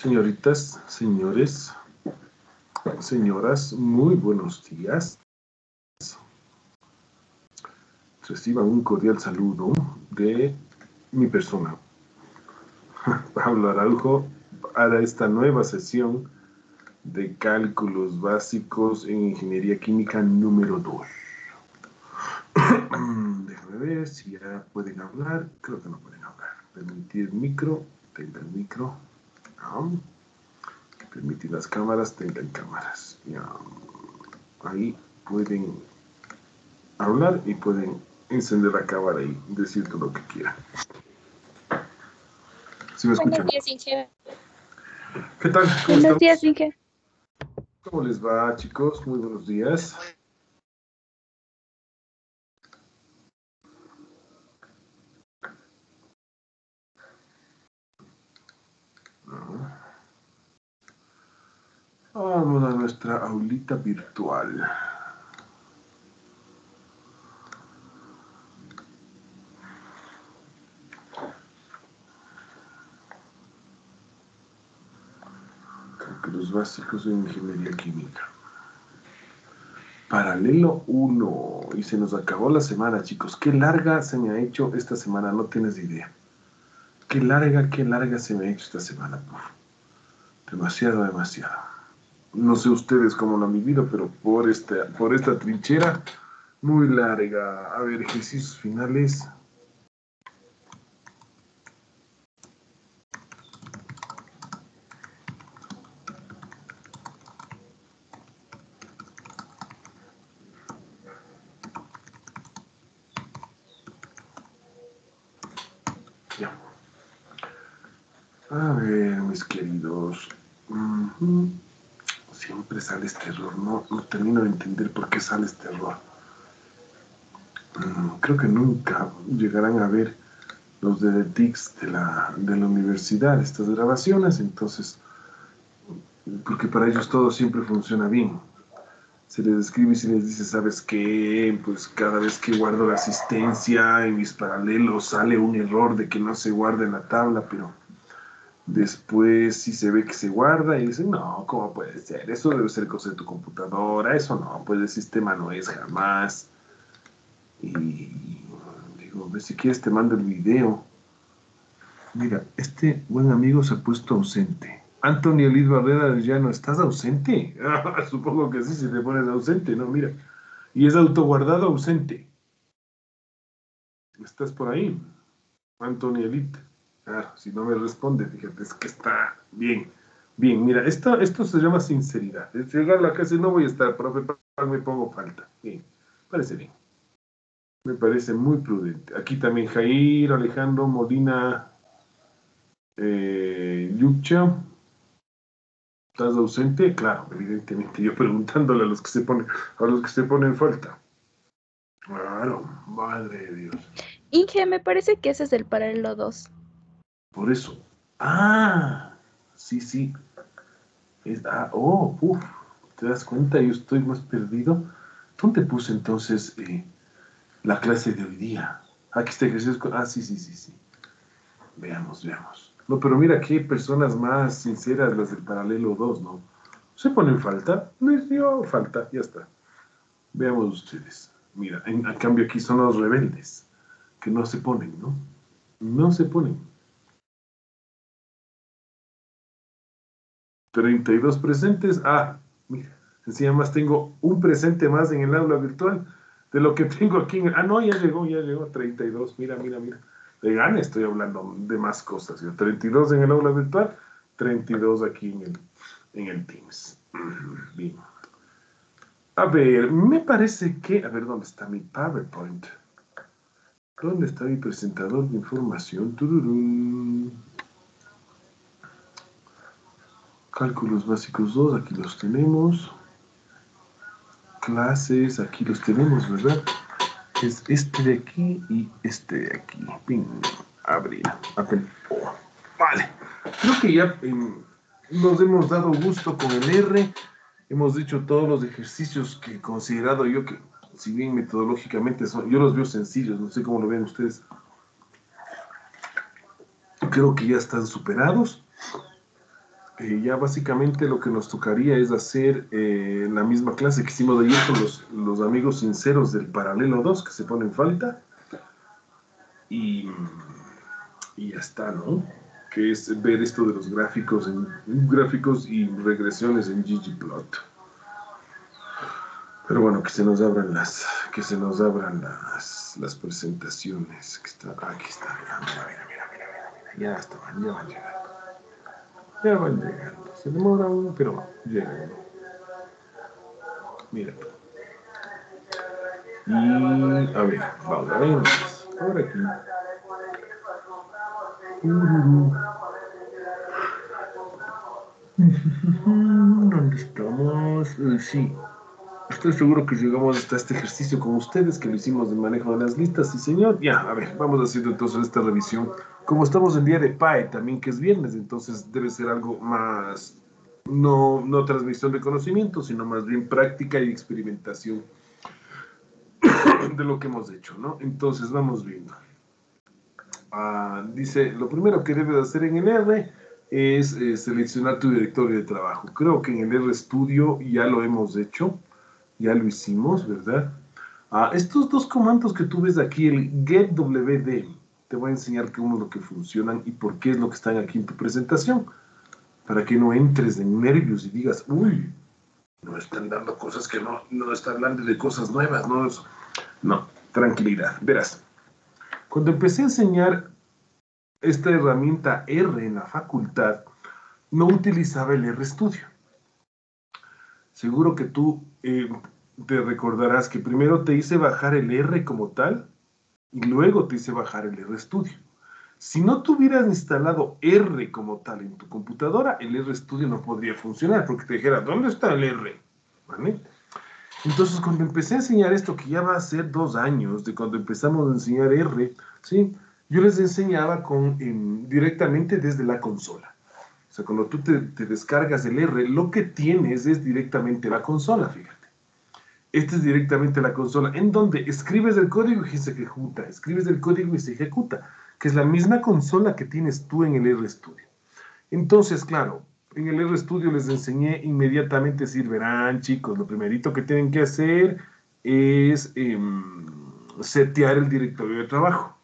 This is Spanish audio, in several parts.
Señoritas, señores, señoras, muy buenos días. Reciban un cordial saludo de mi persona, Pablo Araujo, para esta nueva sesión de cálculos básicos en ingeniería química número 2. Déjame ver si ya pueden hablar. Creo que no pueden hablar. Permitir micro. Tenga el micro. Permitir las cámaras, tengan cámaras. Ahí pueden hablar y pueden encender la cámara y decir todo lo que quieran. ¿Sí me Buenos días, Inge. ¿Qué tal? ¿Cómo buenos días, Inge. ¿Cómo les va, chicos? Muy buenos días. Vamos a nuestra aulita virtual. los básicos de ingeniería química. Paralelo 1. Y se nos acabó la semana, chicos. Qué larga se me ha hecho esta semana, no tienes idea. Qué larga, qué larga se me ha hecho esta semana. Demasiado, demasiado no sé ustedes cómo lo han vivido, pero por esta, por esta trinchera muy larga. A ver, ejercicios finales. A ver, mis queridos siempre sale este error. No, no termino de entender por qué sale este error. Mm, creo que nunca llegarán a ver los de de la, de la universidad, estas grabaciones, entonces, porque para ellos todo siempre funciona bien. Se les escribe y se les dice, ¿sabes qué? Pues cada vez que guardo la asistencia en mis paralelos sale un error de que no se guarda en la tabla, pero Después si se ve que se guarda y dicen, no, ¿cómo puede ser? Eso debe ser cosa de tu computadora, eso no, pues el sistema no es jamás. Y digo, si quieres te mando el video. Mira, este buen amigo se ha puesto ausente. Antonio Liz Barrera ya no estás ausente. Supongo que sí, si te pones ausente, ¿no? Mira. Y es autoguardado ausente. ¿Estás por ahí? Antonio Elite. Claro, si no me responde, fíjate, es que está bien. Bien, mira, esto, esto se llama sinceridad. Es llegar a la casa y no voy a estar, profe, me pongo falta. Bien, parece bien. Me parece muy prudente. Aquí también Jair, Alejandro, Molina, eh, Lucha. ¿Estás ausente? Claro, evidentemente. Yo preguntándole a los que se ponen, a los que se ponen falta. Claro, madre de Dios. Inge, me parece que ese es el paralelo 2. Por eso. Ah, sí, sí. ah, oh, uff, ¿te das cuenta? Yo estoy más perdido. ¿Dónde puse entonces eh, la clase de hoy día? Aquí está ejercicio. Ah, sí, sí, sí, sí. Veamos, veamos. No, pero mira qué personas más sinceras las del paralelo 2, ¿no? Se ponen falta, les dio falta, ya está. Veamos ustedes. Mira, en, a cambio aquí son los rebeldes, que no se ponen, ¿no? No se ponen. 32 presentes. Ah, mira, encima más tengo un presente más en el aula virtual de lo que tengo aquí. En, ah, no, ya llegó, ya llegó, 32. Mira, mira, mira. De gana estoy hablando de más cosas. 32 en el aula virtual, 32 aquí en el, en el Teams. Bien. A ver, me parece que... A ver, ¿dónde está mi PowerPoint? ¿Dónde está mi presentador de información? Cálculos básicos 2, aquí los tenemos. Clases, aquí los tenemos, ¿verdad? Es este de aquí y este de aquí. Ping, abrir, vale. Creo que ya em, nos hemos dado gusto con el R. Hemos dicho todos los ejercicios que he considerado yo que, si bien metodológicamente son, yo los veo sencillos, no sé cómo lo ven ustedes. Creo que ya están superados eh, ya básicamente lo que nos tocaría es hacer eh, la misma clase que hicimos ayer con los, los, amigos sinceros del paralelo 2 que se ponen falta. Y, y ya está, ¿no? Que es ver esto de los gráficos, gráficos y regresiones en ggplot. Pero bueno, que se nos abran las, que se nos abran las, las presentaciones. Que está, aquí está, mira, mira, mira, mira, mira, mira, ya estaban, ya van llegando. Ya van llegando. Se demora uno, pero llegan. Mira. Y a ver, vamos a ver. Ahora aquí. ¿Dónde estamos? Eh, sí. Estoy seguro que llegamos hasta este ejercicio con ustedes, que lo hicimos de manejo de las listas. Sí, señor. Ya, a ver, vamos haciendo entonces esta revisión como estamos en día de PAE también, que es viernes, entonces debe ser algo más, no, no transmisión de conocimiento, sino más bien práctica y experimentación de lo que hemos hecho, ¿no? Entonces vamos viendo. Ah, dice, lo primero que debes hacer en el R es eh, seleccionar tu directorio de trabajo. Creo que en el RStudio ya lo hemos hecho, ya lo hicimos, ¿verdad? Ah, estos dos comandos que tú ves aquí, el getwd te voy a enseñar cómo es lo que funcionan y por qué es lo que están aquí en tu presentación, para que no entres en nervios y digas, uy, no están dando cosas que no, no están hablando de cosas nuevas, no, no, tranquilidad, verás. Cuando empecé a enseñar esta herramienta R en la facultad, no utilizaba el RStudio. Seguro que tú eh, te recordarás que primero te hice bajar el R como tal y luego te hice bajar el RStudio. Si no tuvieras instalado R como tal en tu computadora, el RStudio no podría funcionar porque te dijera, ¿dónde está el R? Entonces, cuando empecé a enseñar esto, que ya va a ser dos años de cuando empezamos a enseñar R, ¿sí? yo les enseñaba con, directamente desde la consola. Sea, cuando tú te, descargas el R, lo que tienes es directamente la consola, fíjate. Este es directamente la consola, en donde escribes el código y se ejecuta, escribes el código y se ejecuta, que es la misma consola que tienes tú en el RStudio. Entonces, claro, en el RStudio les enseñé inmediatamente decir, verán chicos, lo primerito que tienen que hacer es em, setear el directorio de trabajo.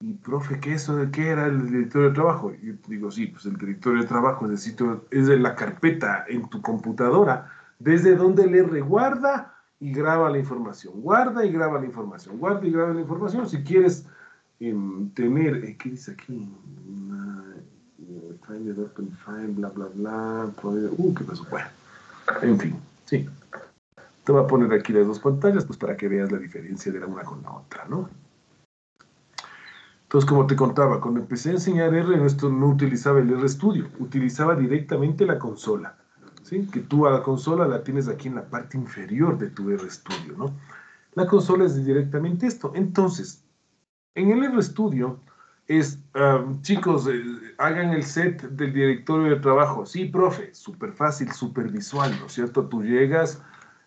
Y, profe, ¿qué, eso, ¿qué era el directorio de trabajo? Y digo, sí, pues el directorio de trabajo es, es de la carpeta en tu computadora desde donde le reguarda y graba la información. Guarda y graba la información. Guarda y graba la información. Si quieres em, tener, eh, ¿qué dice aquí? find it open, find, bla, bla, bla. Uh, ¿qué pasó? Bueno, en fin, sí. Te voy a poner aquí las dos pantallas, pues para que veas la diferencia de la una con la otra, ¿no? Entonces, como te contaba, cuando empecé a enseñar R, esto no utilizaba el RStudio, utilizaba directamente la consola que tú a la consola la tienes aquí en la parte inferior de tu RStudio, ¿no? La consola es directamente esto. Entonces, en el RStudio es, chicos, eh, hagan el set del directorio de trabajo. Sí, profe, súper fácil, súper visual, ¿no es cierto? Tú llegas,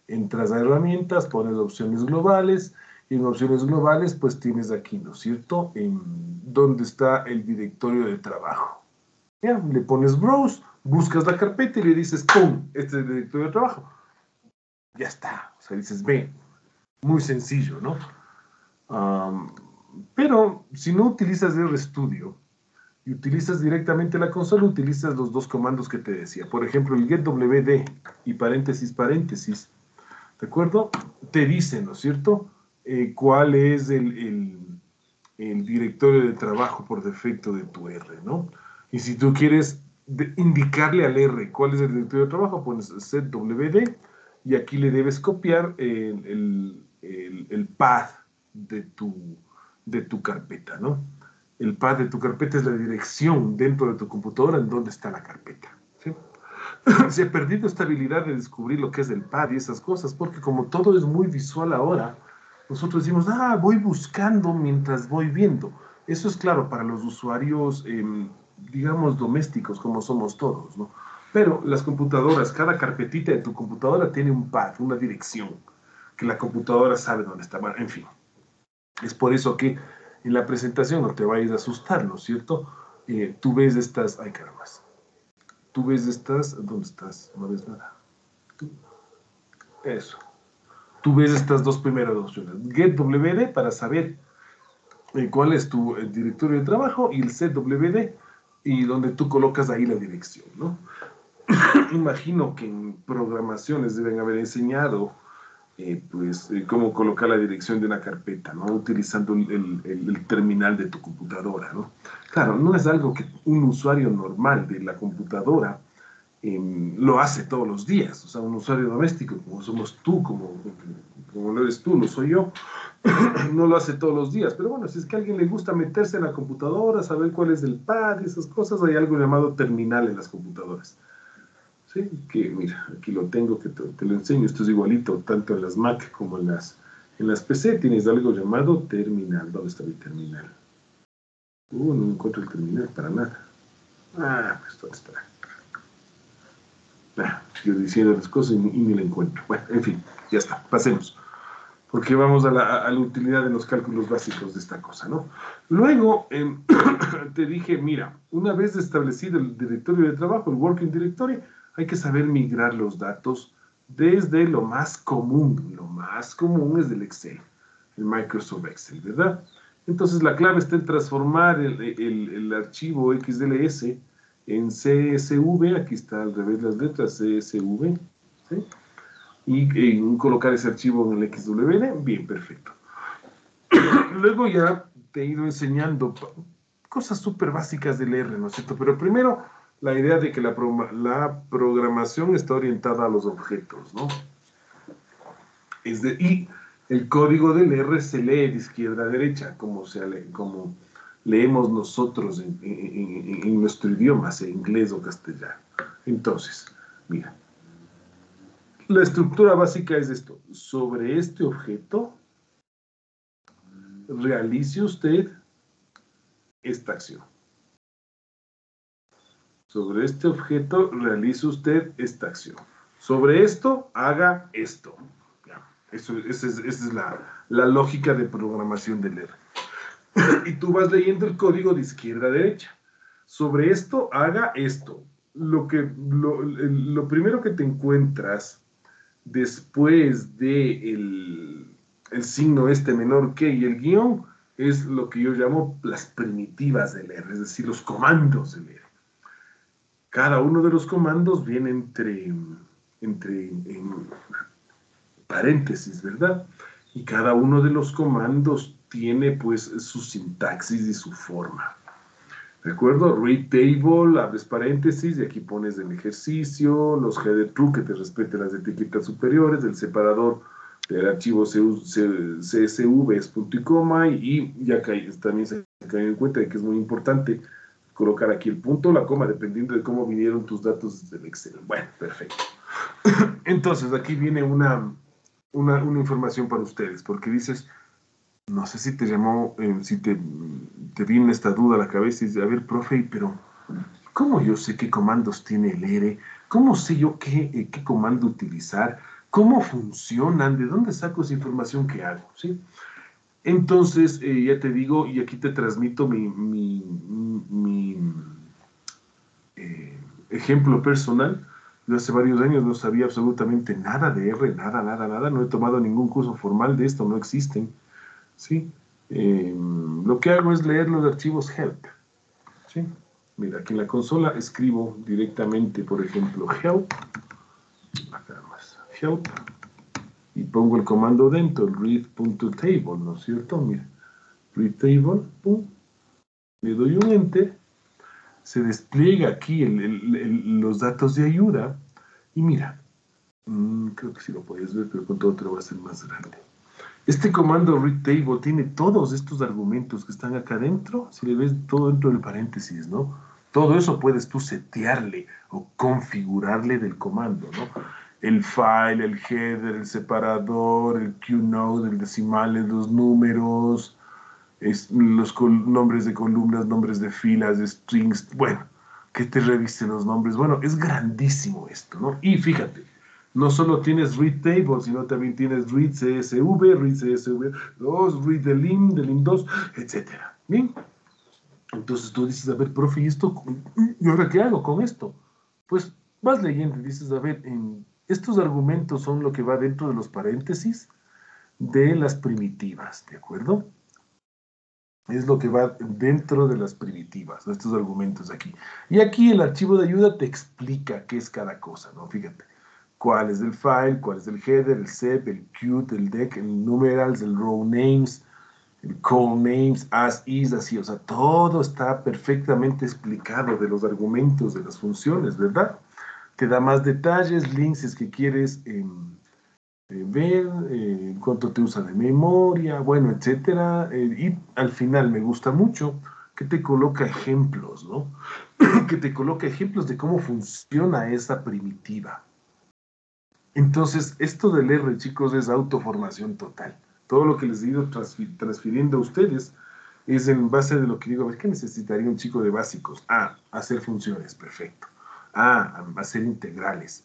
entras a herramientas, pones opciones globales, en opciones globales, pues tienes aquí, ¿no es cierto? En dónde está el directorio de trabajo. Ya, le pones browse buscas la carpeta y le dices, ¡pum! Este es el directorio de trabajo. Ya está. O sea, dices, ve, muy sencillo, ¿no? pero si no utilizas RStudio y utilizas directamente la consola, utilizas los dos comandos que te decía. Por ejemplo, el getwd y paréntesis, paréntesis, ¿de acuerdo? Te dice, ¿no es cierto? Eh, cuál es el, el directorio de trabajo por defecto de tu R, ¿no? Y si tú quieres indicarle al R cuál es el directorio de trabajo, pones ZWD y aquí le debes copiar el, el, path de tu, de tu carpeta, ¿no? El path de tu carpeta es la dirección dentro de tu computadora en donde está la carpeta. ¿sí? Se ha perdido esta habilidad de descubrir lo que es el path y esas cosas, porque como todo es muy visual ahora, nosotros decimos, ah, voy buscando mientras voy viendo. Eso es claro para los usuarios em, digamos, domésticos como somos todos, ¿no? Pero las computadoras, cada carpetita de tu computadora tiene un path, una dirección, que la computadora sabe dónde está. Bueno, en fin. Es por eso que en la presentación no te vayas a asustar, ¿no es cierto? Eh, tú ves estas, ay caramba, tú ves estas, ¿dónde estás? No ves nada. Eso. Tú ves estas dos primeras opciones. GetWD para saber eh, cuál es tu eh, directorio de trabajo y el ZWD y donde tú colocas ahí la dirección, ¿no? Imagino que en programaciones deben haber enseñado eh, pues, cómo colocar la dirección de una carpeta, ¿no? Utilizando el, terminal de tu computadora, ¿no? Claro, no es algo que un usuario normal de la computadora lo hace todos los días. O sea, un usuario doméstico, como somos tú, como, como lo eres tú, lo soy yo, no lo hace todos los días. Pero bueno, si es que a alguien le gusta meterse en la computadora, saber cuál es el pad y esas cosas, hay algo llamado terminal en las computadoras. ¿sí? Que mira, aquí lo tengo, que te, lo enseño, esto es igualito, tanto en las Mac como en las, en las PC, tienes algo llamado terminal. ¿Dónde está mi terminal? Uh, no encuentro el terminal para nada. Ah, pues ¿dónde estará? Ah, yo diciendo las cosas y, ni la encuentro. Bueno, en fin, ya está, pasemos. Porque vamos a la, a la utilidad de los cálculos básicos de esta cosa, ¿no? Luego em, te dije, mira, una vez establecido el directorio de trabajo, el Working Directory, hay que saber migrar los datos desde lo más común. Lo más común es del Excel, el Microsoft Excel, ¿verdad? Entonces la clave está en transformar el, archivo XLS en CSV, aquí está al revés las letras, CSV, y, colocar ese archivo en el XWN, bien, perfecto. Luego ya te he ido enseñando cosas súper básicas del R, ¿no es cierto? Pero primero la idea de que la, la programación está orientada a los objetos, ¿no? Es de, y el código del R se lee de izquierda a derecha, como, se como leemos nosotros en, nuestro idioma, sea inglés o castellano. Entonces, mira, la estructura básica es esto. Sobre este objeto, realice usted esta acción sobre este objeto realice usted esta acción. Sobre esto, haga esto. Esa es, la, lógica de programación del R. y tú vas leyendo el código de izquierda a derecha. Sobre esto, haga esto. Lo, que, lo, primero que te encuentras después de el, el signo este menor que y el guion es lo que yo llamo las primitivas del R, es decir, los comandos del R. Cada uno de los comandos viene entre, entre paréntesis, ¿verdad? Y cada uno de los comandos tiene pues su sintaxis y su forma. ¿De acuerdo? Read table, abres paréntesis y aquí pones el ejercicio, los header true que te respete las etiquetas superiores, el separador del archivo CSV es punto y coma y ya también se cae en cuenta de que es muy importante colocar aquí el punto o la coma, dependiendo de cómo vinieron tus datos desde el Excel. Bueno, perfecto. Entonces, aquí viene una, una, información para ustedes, porque dices, no sé si te llamó, eh, si te, te esta duda a la cabeza y dices, a ver, profe, pero ¿cómo yo sé qué comandos tiene el R? ¿Cómo sé yo qué, eh, qué comando utilizar? ¿Cómo funcionan? ¿De dónde saco esa información que hago? ¿Sí? Entonces, eh, ya te digo, y aquí te transmito mi, eh, ejemplo personal. Yo hace varios años no sabía absolutamente nada de R, nada, nada, nada. No he tomado ningún curso formal de esto, no existen. ¿Sí? Em, lo que hago es leer los archivos help. ¿sí? Mira, aquí en la consola escribo directamente, por ejemplo, help. Acá más, help y pongo el comando dentro, read.table, ¿no es cierto? Mira, read pum, le doy un enter, se despliega aquí los datos de ayuda y mira, mm, creo que sí lo puedes ver, pero con todo te lo voy a hacer más grande. Este comando readTable tiene todos estos argumentos que están acá dentro, si le ves todo dentro del paréntesis, ¿no? Todo eso puedes tú setearle o configurarle del comando, ¿no? el file, el header, el separador, el QNode, el decimal, los números, los nombres de columnas, nombres de filas, strings, bueno, que te reviste los nombres. Bueno, es grandísimo esto, ¿no? Y fíjate, no solo tienes read table, sino también tienes read CSV, read CSV2, read the lim, the lim2, etc. ¿Bien? Entonces tú dices, a ver, profe, ¿y esto? ¿Y ahora qué hago con esto? pues vas leyendo y dices, a ver, en, estos argumentos son lo que va dentro de los paréntesis de las primitivas, ¿de acuerdo? Es lo que va dentro de las primitivas, estos argumentos aquí. Y aquí el archivo de ayuda te explica qué es cada cosa, ¿no? Fíjate, cuál es el file, cuál es el header, el sep, el qt, el deck, el numerals, el row names, el call names, as is, así, o sea, todo está perfectamente explicado de los argumentos, de las funciones, ¿verdad? Te da más detalles, links es que quieres em, eh, ver, eh, cuánto te usa de memoria, bueno, etcétera. Eh, y al final me gusta mucho que te coloca ejemplos, ¿no? que te coloca ejemplos de cómo funciona esa primitiva. Entonces, esto del R, chicos, es autoformación total. Todo lo que les he ido transfiriendo a ustedes es en base de lo que digo, a ¿qué necesitaría un chico de básicos? Ah, hacer funciones, perfecto. Ah, hacer integrales,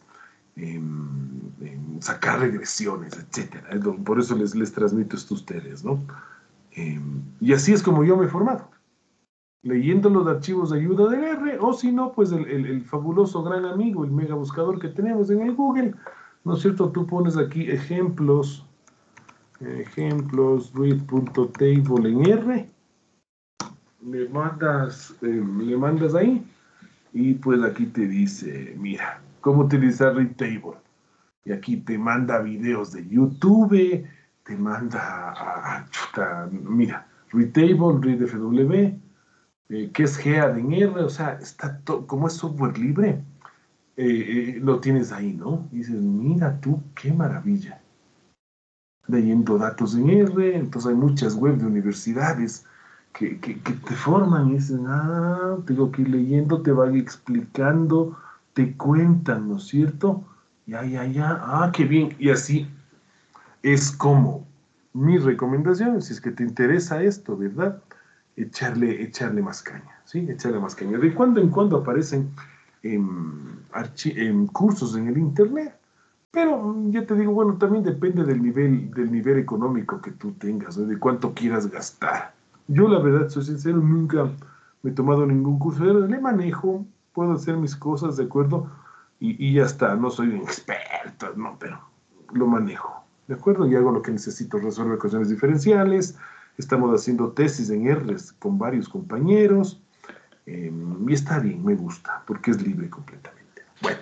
sacar regresiones, etc. Por eso les, les transmito esto a ustedes, ¿no? Em, y así es como yo me he formado. Leyendo los archivos de ayuda del R, o si no, pues el, el fabuloso gran amigo, el mega buscador que tenemos en el Google, ¿no es cierto? Tú pones aquí ejemplos ejemplos read.table en R le mandas eh, le mandas ahí y pues aquí te dice mira cómo utilizar readtable y aquí te manda videos de YouTube te manda a, mira readtable readfw eh, que es GEAD en R o sea está todo como es software libre eh, lo tienes ahí no dices mira tú qué maravilla leyendo datos en R, entonces hay muchas webs de universidades que, te forman y dicen, ah, tengo que ir leyendo, te van explicando, te cuentan, ¿no es cierto? Ya, ya, ya, ah, qué bien, y así es como mi recomendación, si es que te interesa esto, ¿verdad? Echarle, echarle más caña, ¿sí? Echarle más caña. De cuando en cuando aparecen en cursos en el Internet, pero mm, ya te digo, bueno, también depende del nivel, del nivel económico que tú tengas, de cuánto quieras gastar. Yo la verdad, soy sincero, nunca me he tomado ningún curso, le manejo, puedo hacer mis cosas, ¿de acuerdo? Y, ya está, no soy un experto, no, pero lo manejo, ¿de acuerdo? Y hago lo que necesito, resolver ecuaciones diferenciales, estamos haciendo tesis en R con varios compañeros, em, y está bien, me gusta, porque es libre completamente. Bueno.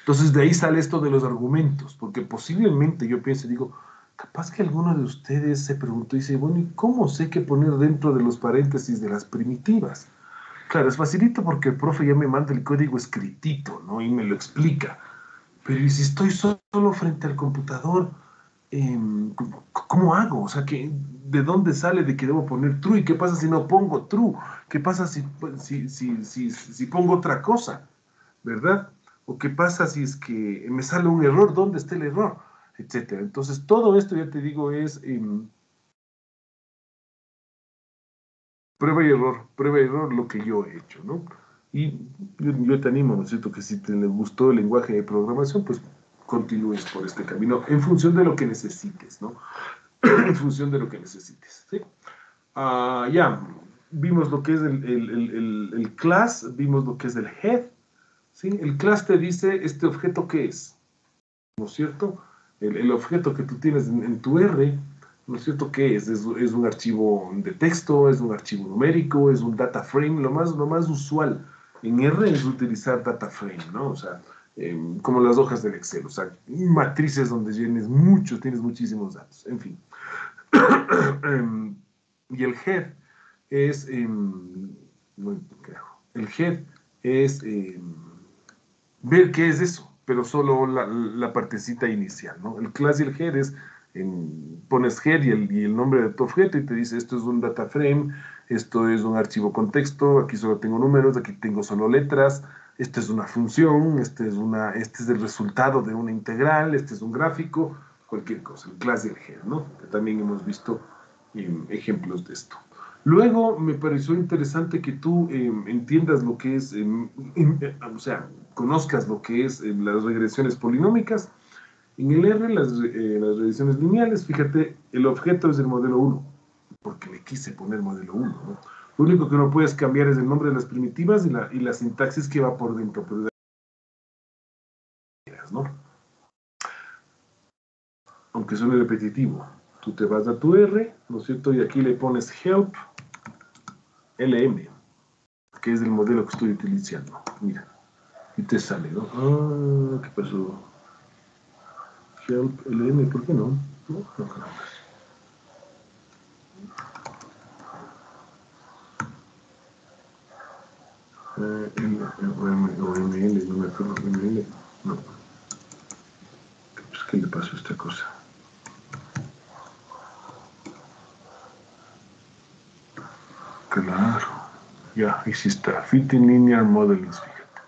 Entonces de ahí sale esto de los argumentos, porque posiblemente yo pienso y digo, capaz que alguno de ustedes se preguntó y dice, bueno, ¿y cómo sé qué poner dentro de los paréntesis de las primitivas? Claro, es facilito porque el profe ya me manda el código escritito, ¿no? Y me lo explica. Pero si estoy solo frente al computador? Em, ¿Cómo hago? O sea, ¿de dónde sale de que debo poner true? ¿Y qué pasa si no pongo true? ¿Qué pasa si, si, si, si pongo otra cosa? ¿Verdad? ¿O qué pasa si es que me sale un error? ¿Dónde está el error? Etcétera. Entonces, todo esto, ya te digo, es em, prueba y error, prueba y error lo que yo he hecho, ¿no? Y yo, te animo, ¿no es cierto?, que si te gustó el lenguaje de programación, pues continúes por este camino en función de lo que necesites, ¿no? en función de lo que necesites. Ah, ya, vimos lo que es el, el, class, vimos lo que es el head, el class te dice este objeto qué es, ¿no es cierto? El, objeto que tú tienes en, tu R, ¿no es cierto? ¿Qué es? es? un archivo de texto, es un archivo numérico, es un data frame, lo más, lo más usual en R es utilizar data frame, ¿no? O sea, em, como las hojas del Excel, o sea, matrices donde tienes muchos, tienes muchísimos datos, en fin. Em, y el head es, em, el head es ver qué es eso, pero solo la, partecita inicial, ¿no? El class y el head es, en, pones head y el, y el, nombre de tu objeto y te dice esto es un data frame, esto es un archivo contexto, aquí solo tengo números, aquí tengo solo letras, esto es una función, este es, una, este es el resultado de una integral, este es un gráfico, cualquier cosa, el class y el head, ¿no? Que también hemos visto em, ejemplos de esto. Luego me pareció interesante que tú em, entiendas lo que es, em, em, o sea, conozcas lo que es las regresiones polinómicas. En el R, eh, las, regresiones lineales, fíjate, el objeto es el modelo 1, porque le quise poner modelo 1. Lo único que no puedes cambiar es el nombre de las primitivas y la, y la sintaxis que va por dentro. ¿no? Aunque suene repetitivo. Tú te vas a tu R, ¿no es cierto? Y aquí le pones help LM, que es el modelo que estoy utilizando. Mira, y te sale, ¿no? Ah, ¿qué pasó? Help LM, ¿por qué no? No, no Eh, o ML, no me acuerdo, ML, no. Pues, ¿Qué le pasó a esta cosa? Claro, ya, ahí sí está, Fitting Linear Modeling, fíjate.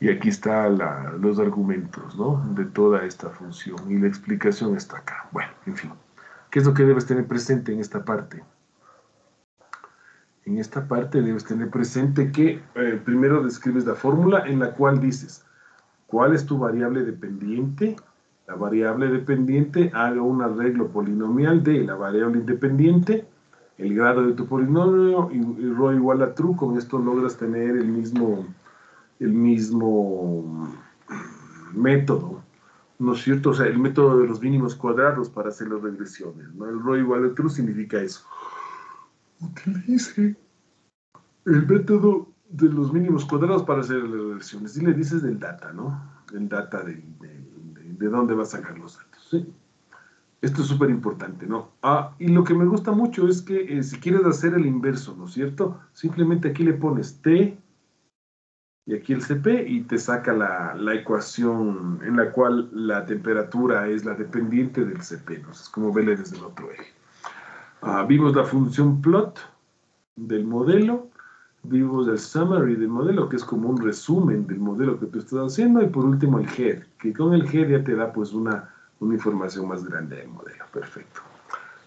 Y aquí están los argumentos, ¿no? De toda esta función, y la explicación está acá. Bueno, en fin, ¿qué es lo que debes tener presente en esta parte? en esta parte debes tener presente que eh, primero describes la fórmula en la cual dices cuál es tu variable dependiente. La variable dependiente haga un arreglo polinomial de la variable independiente, el grado de tu polinomio y, y rho igual a true. Con esto logras tener el mismo, el mismo método. ¿No es cierto? O sea, el método de los mínimos cuadrados para hacer las regresiones. ¿no? El rho igual a true significa eso utilice el método de los mínimos cuadrados para hacer las regresiones. Y le dices del data, ¿no? El data de, de, dónde va a sacar los datos. ¿sí? Esto es súper importante, ¿no? Ah, y lo que me gusta mucho es que eh, si quieres hacer el inverso, ¿no es cierto? Simplemente aquí le pones T y aquí el CP y te saca la, la, ecuación en la cual la temperatura es la dependiente del CP, ¿no? Es como verle desde el otro eje. Ah, vimos la función plot del modelo, vimos el summary del modelo, que es como un resumen del modelo que tú estás haciendo, y por último el head, que con el head ya te da pues una, una información más grande del modelo. Perfecto.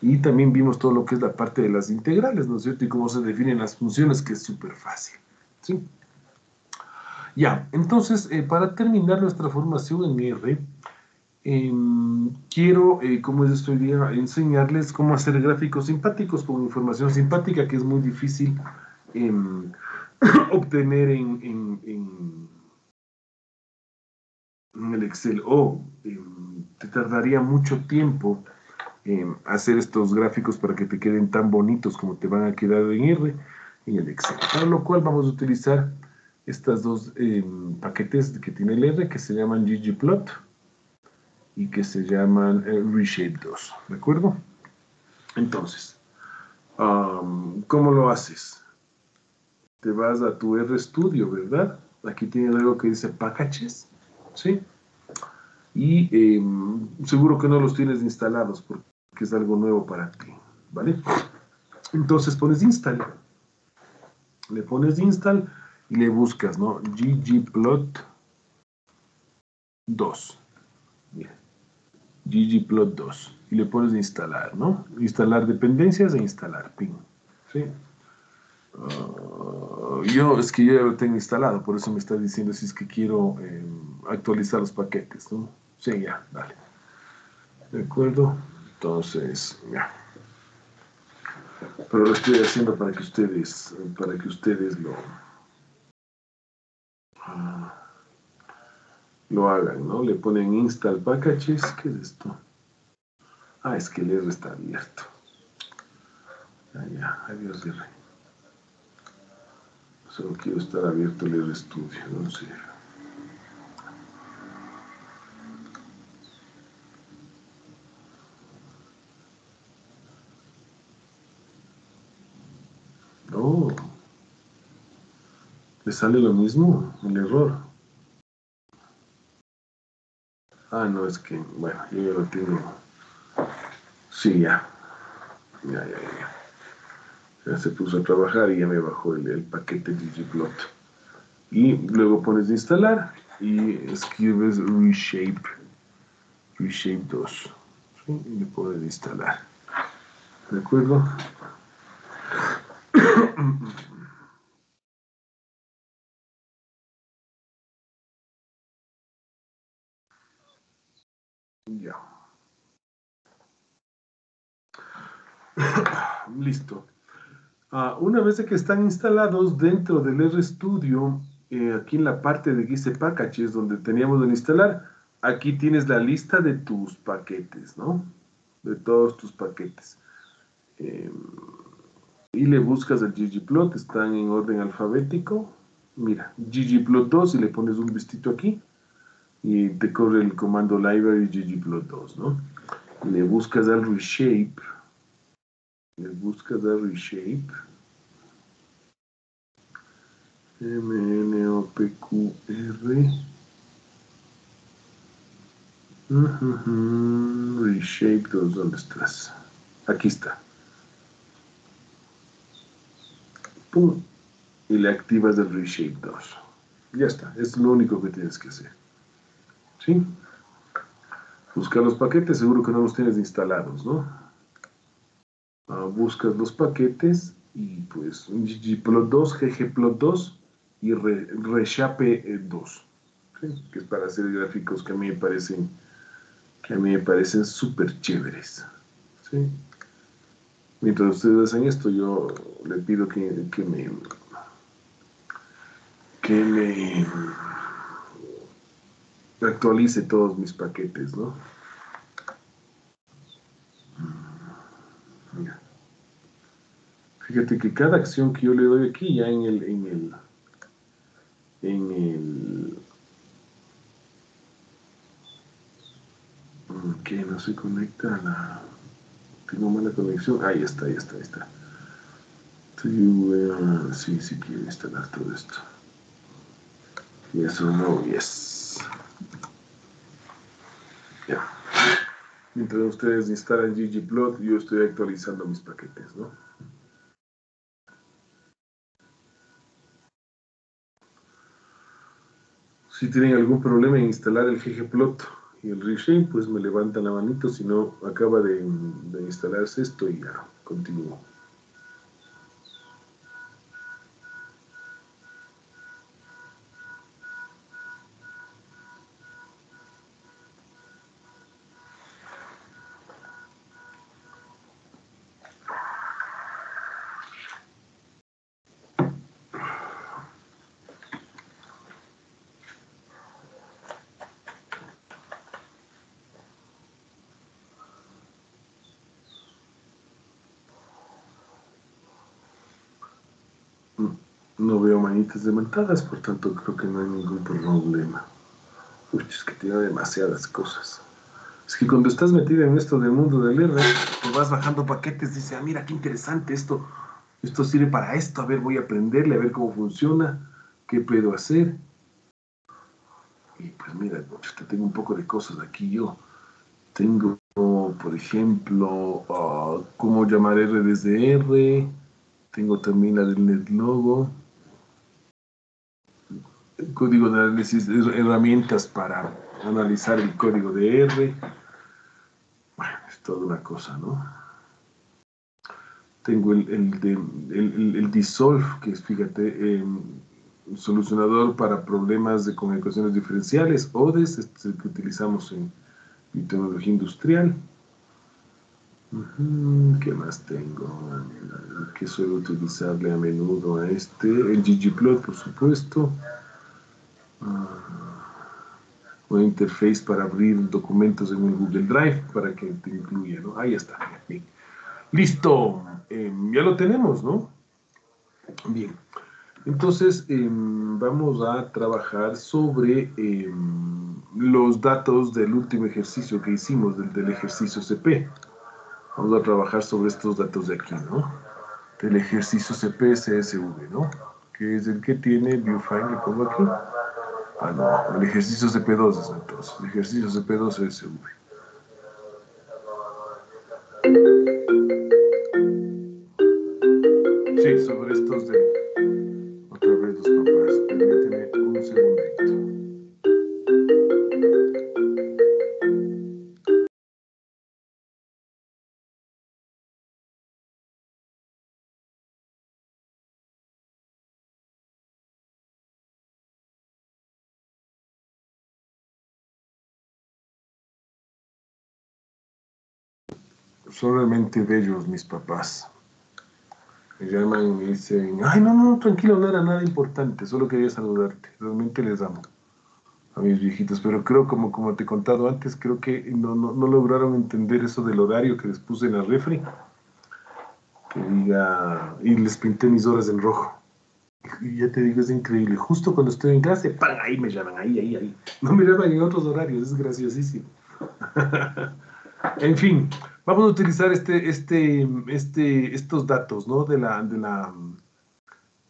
Y también vimos todo lo que es la parte de las integrales, ¿no es cierto? Y cómo se definen las funciones, que es súper fácil. ¿sí? Ya, entonces, eh, para terminar nuestra formación en R, Em, quiero, eh, como es este día, enseñarles cómo hacer gráficos simpáticos con información simpática que es muy difícil em, obtener en, en, el Excel o em, te tardaría mucho tiempo hacer estos gráficos para que te queden tan bonitos como te van a quedar en R en el Excel. Para lo cual vamos a utilizar estas dos paquetes que tiene el R que se llaman ggplot y que se llaman eh, Reshape 2, ¿de acuerdo? Entonces, ¿cómo lo haces? Te vas a tu RStudio, ¿verdad? Aquí tiene algo que dice Packages, ¿sí? Y em, seguro que no los tienes instalados porque es algo nuevo para ti, ¿vale? Entonces pones install, le pones install y le buscas, ¿no? ggplot 2. Bien ggplot2 y le pones instalar, ¿no? Instalar dependencias e instalar ping. ¿sí? Ah, yo, es que yo ya lo tengo instalado, por eso me está diciendo si es que quiero em, actualizar los paquetes, ¿no? Sí, ya, dale. ¿De acuerdo? Entonces, ya. Pero lo estoy haciendo para que ustedes, para que ustedes lo... Lo hagan, ¿no? Le ponen install packages, ¿qué es esto? Ah, es que el R está abierto. Ah, ya, adiós R. Solo quiero estar abierto el R Studio, no sé. Oh, le sale lo mismo, el error. Ah, no, es que, bueno, yo ya lo tengo. Sí, ya. Ya, ya, ya. Ya se puso a trabajar y ya me bajó el, paquete ggplot. Y luego pones de instalar y escribes reshape, reshape 2. Y le pones de instalar. ¿De acuerdo? Listo. Ah, una vez que están instalados dentro del RStudio, eh, aquí en la parte de Gise Packages, donde teníamos de instalar, aquí tienes la lista de tus paquetes, ¿no? De todos tus paquetes. Em, y le buscas el ggplot, están en orden alfabético. Mira, ggplot2 y le pones un vistito aquí y te corre el comando library ggplot2, ¿no? Le buscas al reshape, le buscas al reshape, m n o p q r reshape 2, ¿dónde estás? Aquí está. Pum. Y le activas el reshape 2. Ya está, es lo único que tienes que hacer. ¿Sí? Buscar los paquetes, seguro que no los tienes instalados, ¿no? Ah, buscas los paquetes y pues ggplot2, ggplot2 y reshape 2, que es para hacer gráficos que a mí me parecen que a mí me parecen súper chéveres. Mientras ustedes hacen esto, yo le pido que, que me que me actualice todos mis paquetes, ¿no? Mira. Fíjate que cada acción que yo le doy aquí ya en el en el en el que no se conecta la tengo mala conexión ahí está ahí está ahí está sí sí quiero instalar todo esto y eso no yes ya. Mientras ustedes instalan ggplot, yo estoy actualizando mis paquetes, ¿no? Si tienen algún problema en instalar el ggplot y el reshape, pues me levantan la manito, si no, acaba de, de instalarse esto y ya, continúo. Veo manitas dementadas, por tanto creo que no hay ningún problema. Uy, es que tiene demasiadas cosas. Es que cuando estás metido en esto del mundo del R, te vas bajando paquetes, dice, ah, mira, qué interesante esto. Esto sirve para esto, a ver, voy a aprenderle, a ver cómo funciona, qué puedo hacer. Y pues mira, tengo un poco de cosas aquí yo. Tengo, por ejemplo, ah, cómo llamar R desde R. Tengo también la del NetLogo código de análisis, herramientas para analizar el código de R. Bueno, es toda una cosa, ¿no? Tengo el, el, el, Dissolve, que es, fíjate, un solucionador para problemas de, con ecuaciones diferenciales, ODES, este es el que utilizamos en, tecnología industrial. ¿Qué más tengo? Que suelo utilizarle a menudo a este. El ggplot, por supuesto una interface para abrir documentos en un Google Drive para que te incluya, ¿no? Ahí está. Listo. Em, ya lo tenemos, ¿no? Bien. Entonces, em, vamos a trabajar sobre em, los datos del último ejercicio que hicimos, del, ejercicio CP. Vamos a trabajar sobre estos datos de aquí, ¿no? Del ejercicio CP CSV, ¿no? Que es el que tiene Viewfinder, pongo aquí Ah, no, el ejercicio CP2 es entonces. El ejercicio CP2 es SV. Sí, sobre estos de son realmente bellos mis papás. Me llaman y me dicen, ay, no, no, tranquilo, no era nada importante, solo quería saludarte, realmente les amo. a mis viejitos, pero creo, como, como te he contado antes, creo que no, no, no lograron entender eso del horario que les puse en la refri. Que diga, y les pinté mis horas en rojo. Y ya te digo, es increíble. Justo cuando estoy en clase, ¡pam! Ahí me llaman, ahí, ahí, ahí. No me llaman en otros horarios, es graciosísimo. en fin, vamos a utilizar este, este, este, estos datos, ¿no? De la, de la,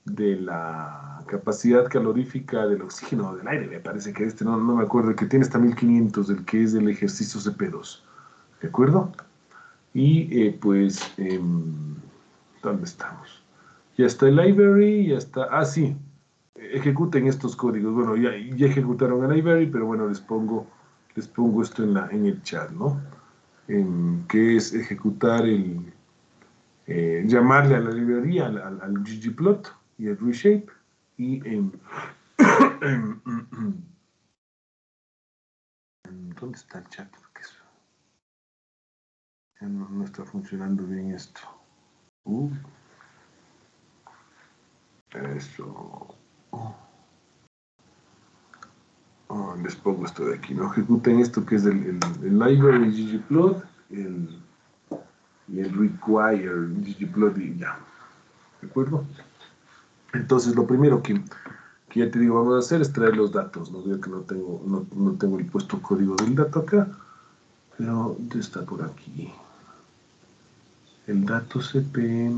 de la capacidad calorífica del oxígeno del aire, me parece que este, no, no me acuerdo, que tiene hasta 1500, el que es del ejercicio CP2, ¿de acuerdo? Y eh, pues, eh, ¿dónde estamos? Ya está el library, ya está, ah sí, ejecuten estos códigos, bueno, ya, ya ejecutaron el library, pero bueno, les pongo, les pongo esto en, la, en el chat, ¿no? En, que es ejecutar el, eh, llamarle a la librería, al, al, ggplot, y el reshape y en, ¿dónde está el chat? Porque ya no, no, está funcionando bien esto. Uh. Eso. Oh. Oh, les pongo esto de aquí, ¿no? Ejecuten esto que es el, el, library ggplot, el, y el require ggplot y ya. ¿De acuerdo? Entonces, lo primero que, que, ya te digo, vamos a hacer es traer los datos. No veo que no tengo, no, no tengo el puesto código del dato acá, pero está por aquí. El dato CP.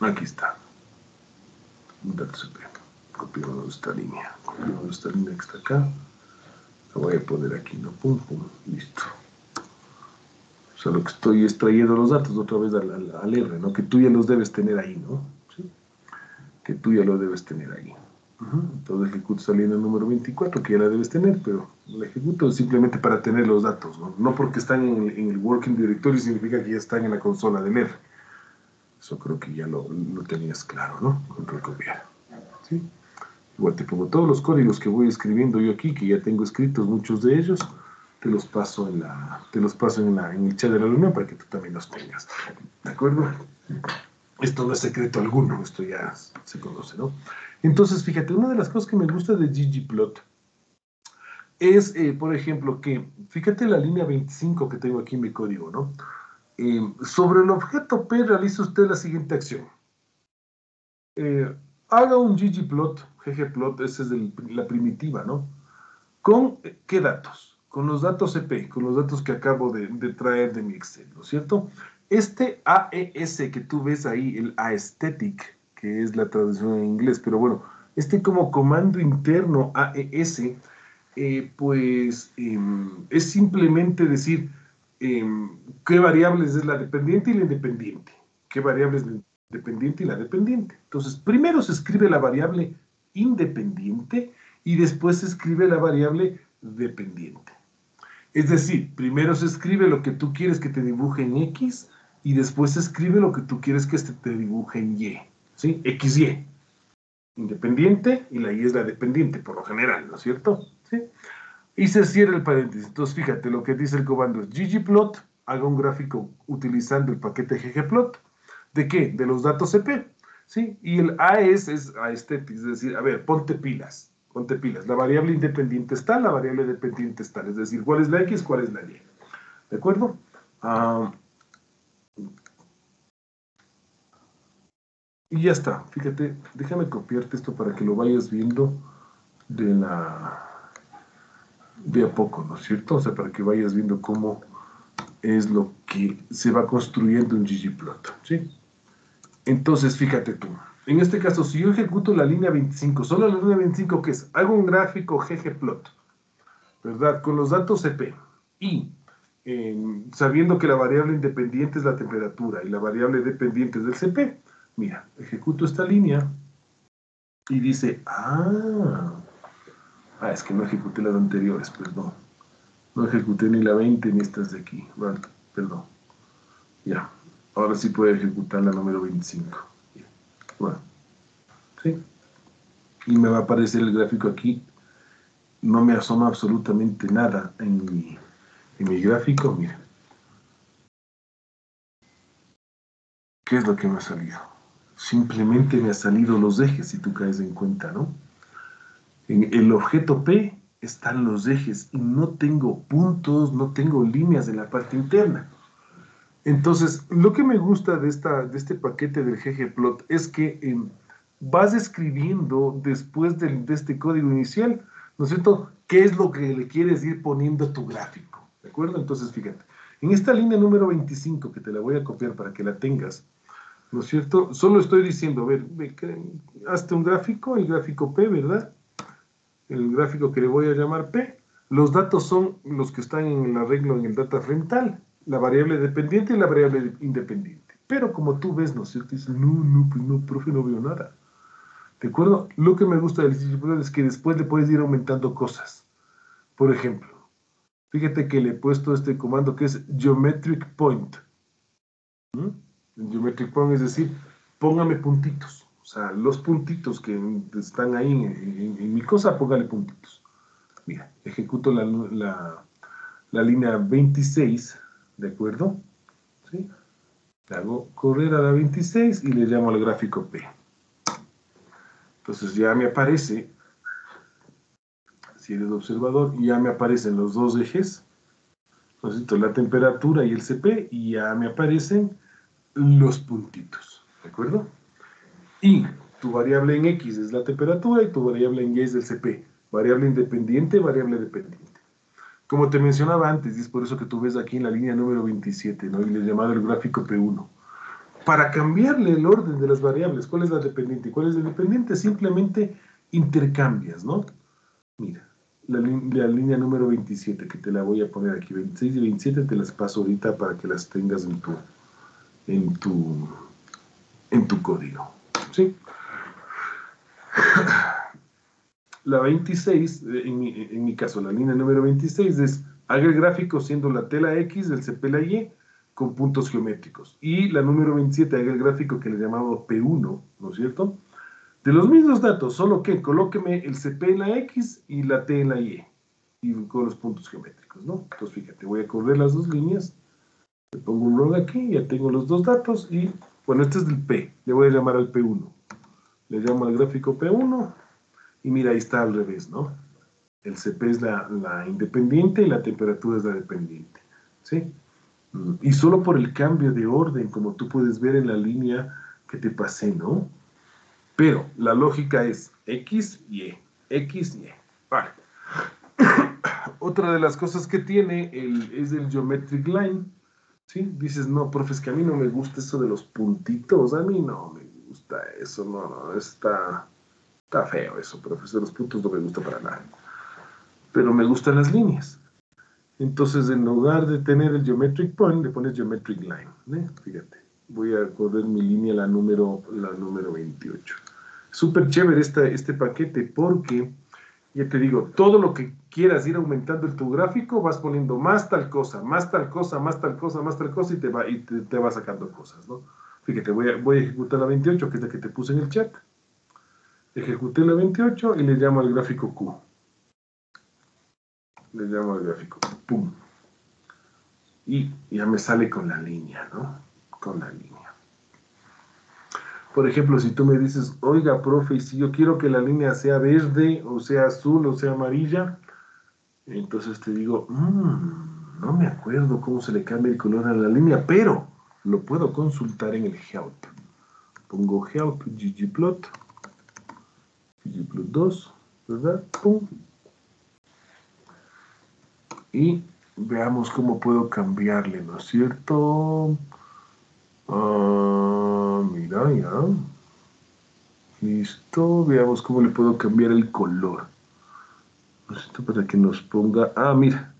Aquí está. El dato CP. Copiamos esta línea. Copiamos esta línea que está acá. La voy a poner aquí, no, pum, pum, listo. O sea, lo que estoy es trayendo los datos otra vez al, al, R, ¿no? Que tú ya los debes tener ahí, ¿no? Que tú ya lo debes tener ahí. Entonces ejecuto esa línea número 24, que ya la debes tener, pero la ejecuto simplemente para tener los datos, ¿no? No porque están en el, en el working directory significa que ya están en la consola del R. Eso creo que ya lo, lo tenías claro, ¿no? Control copiar. ¿Sí? Igual te pongo todos los códigos que voy escribiendo yo aquí, que ya tengo escritos muchos de ellos, te los paso en la, te los paso en, la, en el chat de la reunión para que tú también los tengas. ¿De acuerdo? Esto no es secreto alguno, esto ya se conoce, ¿no? Entonces, fíjate, una de las cosas que me gusta de ggplot es, eh, por ejemplo, que, fíjate la línea 25 que tengo aquí en mi código, ¿no? Eh, sobre el objeto P realiza usted la siguiente acción. Eh, haga un ggplot, ggplot, esa es la primitiva, ¿no? ¿Con qué datos? Con los datos EP, con los datos que acabo de, traer de mi Excel, ¿no es cierto? Este AES que tú ves ahí, el aesthetic, que es la traducción en inglés, pero bueno, este como comando interno AES, eh, pues eh, es simplemente decir eh, qué variables es la dependiente y la independiente, qué variables la independiente y la dependiente. Entonces, primero se escribe la variable independiente y después se escribe la variable dependiente. Es decir, primero se escribe lo que tú quieres que te dibuje en X y después se escribe lo que tú quieres que te dibuje en Y. ¿Sí? XY. Independiente y la Y es la dependiente, por lo general, ¿no es cierto? ¿Sí? Y se cierra el paréntesis. Entonces, fíjate, lo que dice el comando es ggplot, haga un gráfico utilizando el paquete ggplot. ¿De qué? De los datos CP. ¿Sí? Y el AES es aesthetic, es decir, a ver, ponte pilas ponte pilas. La variable independiente está, la variable dependiente está. Es decir, cuál es la X, cuál es la Y. ¿De acuerdo? Uh, y ya está. Fíjate, déjame copiarte esto para que lo vayas viendo de la de a poco, ¿no es cierto? O sea, para que vayas viendo cómo es lo que se va construyendo en ggplot, ¿sí? Entonces, fíjate tú. En este caso, si yo ejecuto la línea 25, solo la línea 25, ¿qué es? Hago un gráfico ggplot, ¿verdad? Con los datos CP. Y eh, sabiendo que la variable independiente es la temperatura y la variable dependiente es del CP, mira, ejecuto esta línea y dice, ah, ah, es que no ejecuté las anteriores, perdón. No ejecuté ni la 20 ni estas de aquí, ¿vale? Perdón. Ya, ahora sí puedo ejecutar la número 25. Bueno, ¿sí? Y me va a aparecer el gráfico aquí. No me asoma absolutamente nada en mi, en mi gráfico. Mira. ¿Qué es lo que me ha salido? Simplemente me ha salido los ejes, si tú caes en cuenta, ¿no? En el objeto P están los ejes y no tengo puntos, no tengo líneas en la parte interna. Entonces, lo que me gusta de, esta, de este paquete del ggplot es que em, vas escribiendo después de, este código inicial, ¿no es cierto?, qué es lo que le quieres ir poniendo a tu gráfico, ¿de acuerdo? Entonces, fíjate, en esta línea número 25, que te la voy a copiar para que la tengas, ¿no es cierto? Solo estoy diciendo, a ver, hazte un gráfico, el gráfico P, ¿verdad? El gráfico que le voy a llamar P. Los datos son los que están en el arreglo en el data frame tal la variable dependiente y la variable independiente. Pero como tú ves, ¿no es cierto? Dices, no, no, pues no, profe, no veo nada. ¿De acuerdo? Lo que me gusta del CGPlot es que después le puedes ir aumentando cosas. Por ejemplo, fíjate que le he puesto este comando que es geometric point. ¿Mm? Geometric point es decir, póngame puntitos. O sea, los puntitos que están ahí en, mi cosa, póngale puntitos. Mira, ejecuto la, la línea 26 ¿De acuerdo? ¿Sí? Le hago correr a la 26 y le llamo al gráfico P. Entonces ya me aparece, si eres observador, ya me aparecen los dos ejes, necesito la temperatura y el CP, y ya me aparecen los puntitos, ¿de acuerdo? Y tu variable en X es la temperatura y tu variable en Y es el CP. Variable independiente, variable dependiente. Como te mencionaba antes, y es por eso que tú ves aquí en la línea número 27, ¿no? y le he llamado el gráfico P1. Para cambiarle el orden de las variables, ¿cuál es la dependiente y cuál es la independiente? Simplemente intercambias, ¿no? Mira, la, línea número 27, que te la voy a poner aquí, 26 y 27, te las paso ahorita para que las tengas en tu, en tu, en tu código, ¿sí? La 26, eh, en mi, en mi, caso, la línea número 26 es haga el gráfico siendo la tela X del CP la Y con puntos geométricos. Y la número 27 haga el gráfico que le llamamos P1, ¿no es cierto? De los mismos datos, solo que colóqueme el CP en la X y la T en la Y. Y con los puntos geométricos, ¿no? Entonces, fíjate, voy a correr las dos líneas. Le pongo un rol aquí, ya tengo los dos datos y, bueno, este es del P. Le voy a llamar al P1. Le llamo al gráfico P1 y mira, ahí está al revés, ¿no? El CP es la, independiente y la temperatura es la dependiente, ¿sí? Mm, y solo por el cambio de orden, como tú puedes ver en la línea que te pasé, ¿no? Pero la lógica es X, Y, X, Y. Vale. Otra de las cosas que tiene el, es el geometric line, ¿sí? Dices, no, profe, es que a mí no me gusta eso de los puntitos, a mí no me gusta eso, no, no, está Está feo eso, profesor, los puntos no me gusta para nada. Pero me gustan las líneas. Entonces, en lugar de tener el geometric point, le pones geometric line. ¿eh? Fíjate, voy a correr mi línea, la número, la número 28. Súper chévere este paquete porque, ya te digo, todo lo que quieras ir aumentando en tu gráfico, vas poniendo más tal cosa, más tal cosa, más tal cosa, más tal cosa y te va, y te, va sacando cosas, ¿no? Fíjate, voy a, voy a ejecutar la 28, que es la que te puse en el chat. Ejecuté la 28 y le llamo al gráfico Q. Le llamo al gráfico Pum. Y ya me sale con la línea, ¿no? Con la línea. Por ejemplo, si tú me dices, oiga, profe, si yo quiero que la línea sea verde, o sea azul, o sea amarilla, entonces te digo, mmm, no me acuerdo cómo se le cambia el color a la línea, pero lo puedo consultar en el help. Pongo help ggplot plus 2, ¿verdad? Y veamos cómo puedo cambiarle, ¿no es cierto? Ah, mira, ya. Listo, veamos cómo le puedo cambiar el color. ¿No es? Para que nos ponga... Ah, mira.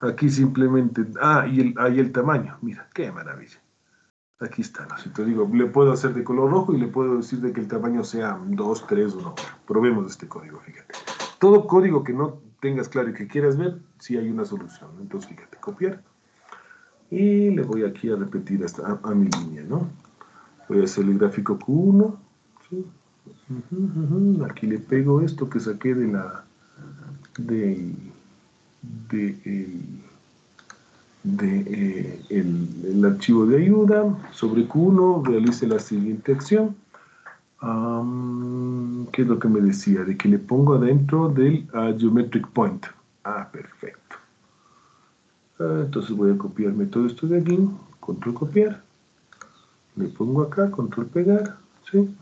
Aquí simplemente... Ah, y el, ahí el tamaño. Mira, qué maravilla. Aquí está, ¿no? Te digo, le puedo hacer de color rojo y le puedo decir de que el tamaño sea 2, 3 o no. Probemos este código, fíjate. Todo código que no tengas claro y que quieras ver, sí hay una solución. Entonces, fíjate, copiar. Y le voy aquí a repetir hasta a, mi línea, ¿no? Voy a hacer el gráfico Q1. Aquí le pego esto que saqué de la... de... de de, eh, el, archivo de ayuda sobre Q1 realice la siguiente acción ¿qué es lo que me decía? De que le pongo adentro del ah, geometric point. Ah, perfecto. Ah, entonces voy a copiarme todo esto de aquí, control copiar. Le pongo acá, control pegar, ¿sí?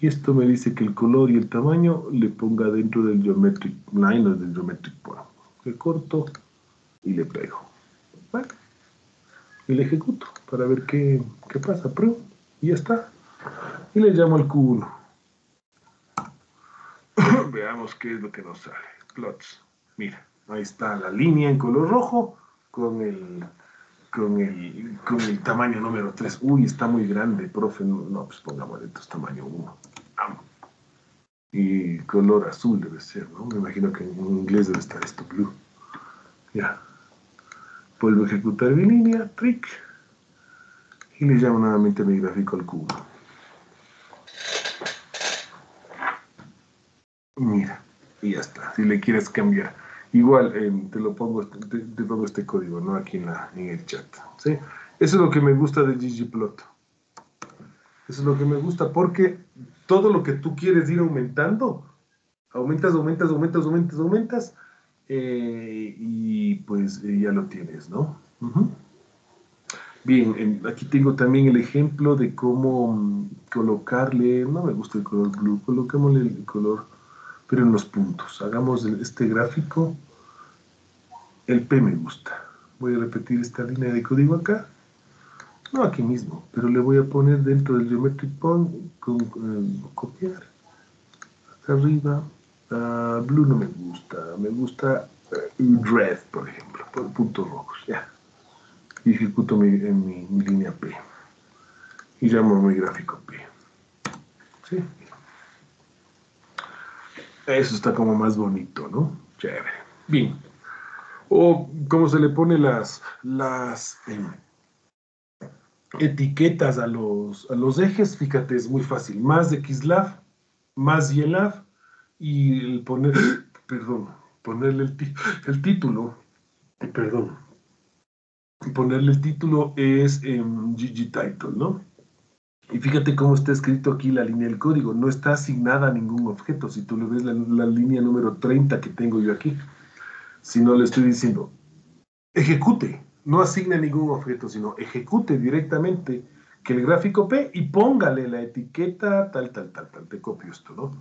Y esto me dice que el color y el tamaño le ponga dentro del geometric line o del geometric point. Le corto y le pego. Bueno, y le ejecuto para ver qué, qué pasa. y ya está. Y le llamo al Q1. Veamos qué es lo que nos sale. Plots. Mira, ahí está la línea en color rojo con el, con el, con el tamaño número 3. Uy, está muy grande, profe. No, pues pongamos estos tamaño 1. Y color azul debe ser, ¿no? Me imagino que en inglés debe estar esto blue. Ya. Vuelvo a ejecutar mi línea, trick. Y le llamo nuevamente mi gráfico al cubo. Mira, y ya está. Si le quieres cambiar. Igual eh, te lo pongo, te, pongo este código, ¿no? Aquí en, la, en el chat. ¿sí? Eso es lo que me gusta de ggplot. Eso es lo que me gusta porque todo lo que tú quieres ir aumentando, aumentas, aumentas, aumentas, aumentas, aumentas, eh, y pues eh, ya lo tienes, ¿no? Bien, aquí tengo también el ejemplo de cómo mm, colocarle, no me gusta el color blue, colocémosle el color, pero en los puntos. Hagamos este gráfico, el P me gusta. Voy a repetir esta línea de código acá. No aquí mismo, pero le voy a poner dentro del geometric point con, eh, copiar. Acá arriba. Blue no me gusta. Me gusta uh, red, por ejemplo, por puntos rojos. Ya. Ejecuto mi, en mi, línea P. Y llamo mi gráfico P. ¿Sí? Eso está como más bonito, ¿no? Chévere. Bien. O cómo se le pone las, las etiquetas a los, a los ejes, fíjate, es muy fácil. Más de Kislav, más Yelav, y el poner, perdón, ponerle el, el título, perdón, ponerle el título es en GG Title, ¿no? Y fíjate cómo está escrito aquí la línea del código, no está asignada a ningún objeto, si tú le ves la, la línea número 30 que tengo yo aquí, si no le estoy diciendo, ejecute, no asigne ningún objeto, sino ejecute directamente que el gráfico P y póngale la etiqueta tal, tal, tal, tal. Te copio esto, ¿no?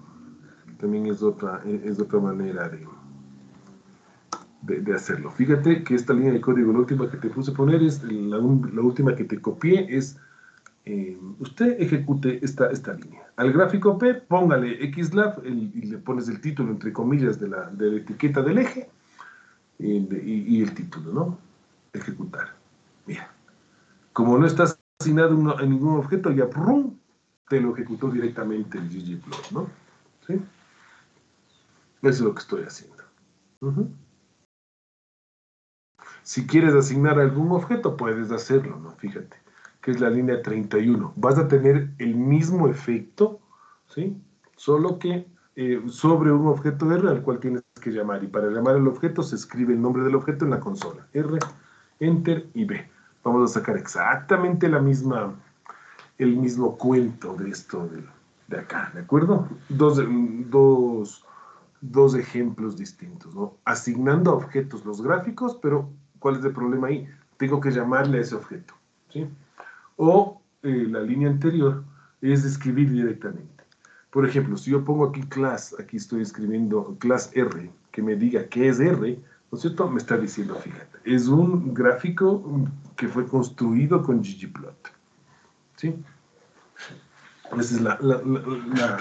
También es otra, es otra manera de, de, hacerlo. Fíjate que esta línea de código, la última que te puse a poner, es la, última que te copié, es eh, usted ejecute esta, esta línea. Al gráfico P, póngale xlab y le pones el título, entre comillas, de la, de la etiqueta del eje y, el título, ¿no? ejecutar. Mira, como no está asignado en ningún objeto, ya ¡prum! te lo ejecutó directamente el ggplot, ¿no? ¿Sí? Eso es lo que estoy haciendo. Si quieres asignar algún objeto, puedes hacerlo, ¿no? Fíjate, que es la línea 31. Vas a tener el mismo efecto, ¿sí? Solo que eh, sobre un objeto R al cual tienes que llamar. Y para llamar al objeto se escribe el nombre del objeto en la consola. R Enter y B. Vamos a sacar exactamente la misma, el mismo cuento de esto de, acá, ¿de acuerdo? Dos, dos, dos ejemplos distintos, ¿no? Asignando objetos los gráficos, pero ¿cuál es el problema ahí? Tengo que llamarle a ese objeto, ¿sí? O eh, la línea anterior es escribir directamente. Por ejemplo, si yo pongo aquí class, aquí estoy escribiendo class R, que me diga qué es R, ¿no es cierto? Me está diciendo, fíjate, es un gráfico que fue construido con ggplot. ¿Sí? Esa es la, la,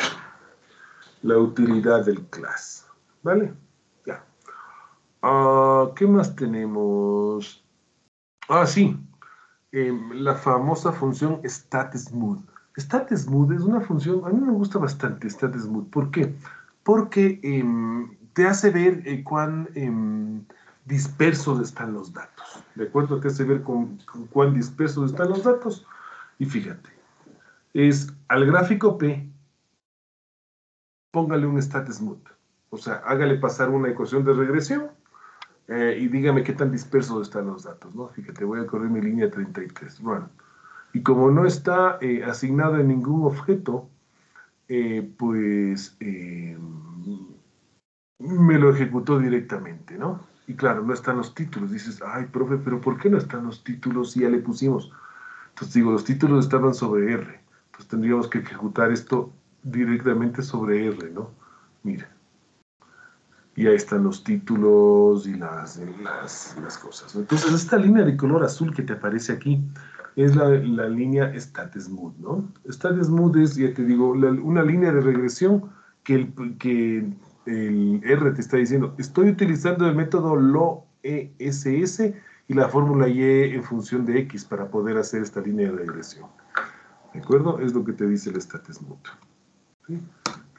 utilidad del class. ¿Vale? Ya. Ah, ¿Qué más tenemos? Ah, sí. Em, la famosa función StatSmooth. StatSmooth es una función, a mí me gusta bastante StatSmooth. ¿Por qué? Porque em, te hace ver eh, cuán em, dispersos están los datos. ¿De acuerdo? Te hace ver con, cuán dispersos están los datos. Y fíjate, es al gráfico P, póngale un stat smooth. O sea, hágale pasar una ecuación de regresión eh, y dígame qué tan dispersos están los datos, ¿no? Fíjate, voy a correr mi línea 33, run. Y como no está eh, asignado en ningún objeto, eh, pues eh, me lo ejecutó directamente, ¿no? Y claro, no están los títulos. Dices, ay, profe, pero ¿por qué no están los títulos si ya le pusimos? Entonces digo, los títulos estaban sobre R. Entonces tendríamos que ejecutar esto directamente sobre R, ¿no? Mira. Y ahí están los títulos y las, las, cosas. Entonces, esta línea de color azul que te aparece aquí es la, la línea StatSmooth, ¿no? StatSmooth es, ya te digo, una línea de regresión que el, que el R te está diciendo, estoy utilizando el método LOESS y la fórmula Y en función de X para poder hacer esta línea de regresión. ¿De acuerdo? Es lo que te dice el StatSmooth.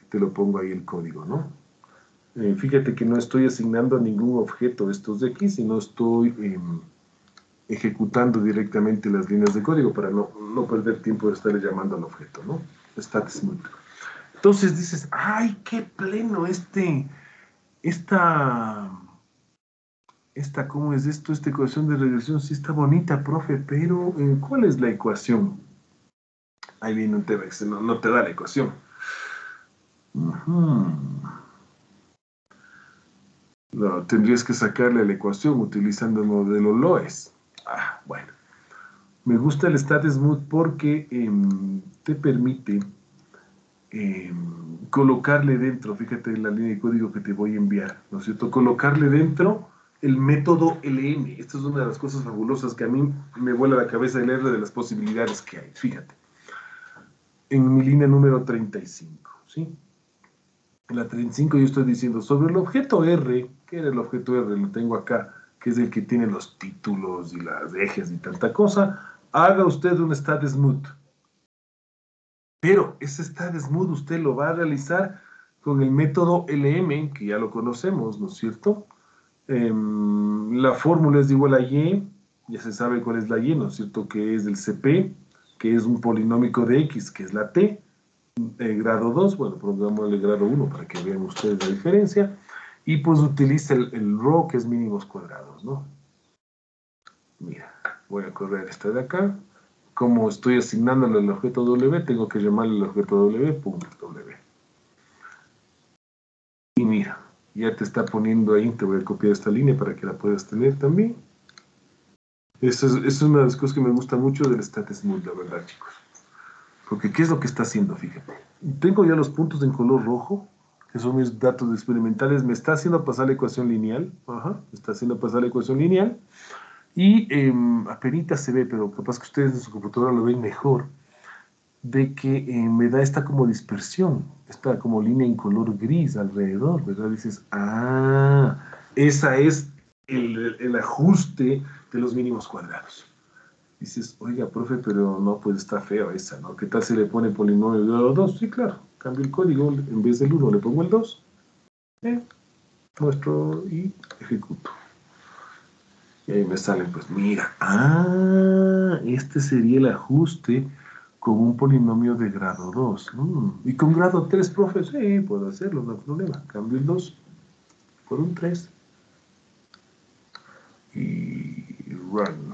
Te lo pongo ahí el código, ¿no? Eh, fíjate que no estoy asignando a ningún objeto estos de aquí, sino estoy em, ejecutando directamente las líneas de código para no, perder tiempo de estarle llamando al objeto, ¿no? StatSmooth. Entonces dices, ¡ay, qué pleno este, esta, esta, ¿cómo es esto? Esta ecuación de regresión sí está bonita, profe, pero eh, ¿cuál es la ecuación? Ahí viene un tema no, no te da la ecuación. No, tendrías que sacarle la ecuación utilizando el modelo LOES. Ah, bueno. Me gusta el StatSmooth porque em, te permite em, colocarle dentro, fíjate en la línea de código que te voy a enviar, ¿no es cierto? Colocarle dentro el método LM. Esta es una de las cosas fabulosas que a mí me vuela la cabeza el R de las posibilidades que hay. Fíjate. En mi línea número 35, ¿sí? La 35 yo estoy diciendo sobre el objeto R, que era el objeto R, lo tengo acá, que es el que tiene los títulos y las ejes y tanta cosa, haga usted un stat smooth. Pero ese stat smooth usted lo va a realizar con el método LM, que ya lo conocemos, ¿no es cierto? Em, la fórmula es igual a Y, ya se sabe cuál es la Y, ¿no es cierto? Que es del CP, que es un polinómico de X, que es la T, eh, grado 2, bueno, el grado 1 para que vean ustedes la diferencia, y pues utiliza el, el row que es mínimos cuadrados, ¿no? Mira, voy a correr esta de acá, como estoy asignándole el objeto W, tengo que llamarle el objeto W, punto W. Y mira, ya te está poniendo ahí, te voy a copiar esta línea para que la puedas tener también. Esa es, es una de las cosas que me gusta mucho del StatSmooth, la verdad, chicos. Porque ¿qué es lo que está haciendo? Fíjate. Tengo ya los puntos en color rojo, que son mis datos experimentales. Me está haciendo pasar la ecuación lineal. Ajá, me está haciendo pasar la ecuación lineal. Y eh, apenas se ve, pero capaz que ustedes en su computadora lo ven mejor, de que eh, me da esta como dispersión, esta como línea en color gris alrededor, ¿verdad? Dices, ah, esa es el, el ajuste de los mínimos cuadrados dices, oiga, profe, pero no, pues está feo esa, ¿no? ¿Qué tal si le pone polinomio de grado 2? Sí, claro, cambio el código, en vez del 1 le pongo el 2, eh, muestro y ejecuto. Y ahí me sale, pues mira, ah, este sería el ajuste con un polinomio de grado 2. Mm, y con grado 3, profe, sí, puedo hacerlo, no hay problema. Cambio el 2 por un 3. Y run,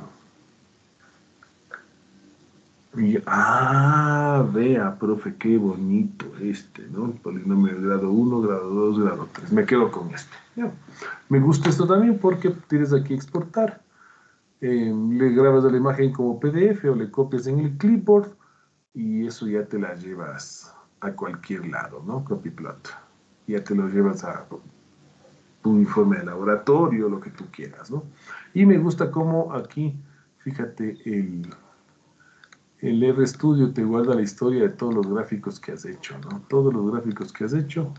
¿no? ah, vea, profe, qué bonito este, ¿no? Polinomio de grado 1, grado 2, grado 3. Me quedo con este. Me gusta esto también porque tienes aquí exportar. Eh, le grabas la imagen como PDF o le copias en el clipboard y eso ya te la llevas a cualquier lado, ¿no? Copyplot. Ya te lo llevas a tu informe de laboratorio, lo que tú quieras, ¿no? Y me gusta cómo aquí, fíjate, el el RStudio te guarda la historia de todos los gráficos que has hecho, ¿no? Todos los gráficos que has hecho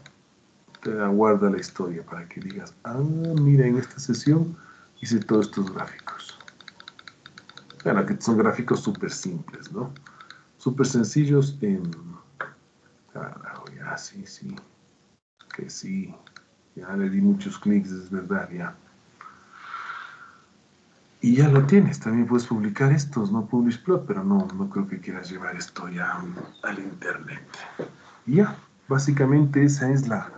te guarda la historia para que digas, ah, mira, en esta sesión hice todos estos gráficos. Claro que son gráficos súper simples, ¿no? Súper sencillos en... Ya, sí, sí. Que sí. Ya le di muchos clics, es verdad, ya. Y ya lo tienes, también puedes publicar estos, no publish plot, pero no, no creo que quieras llevar esto ya al internet. Y ya, básicamente esa es la,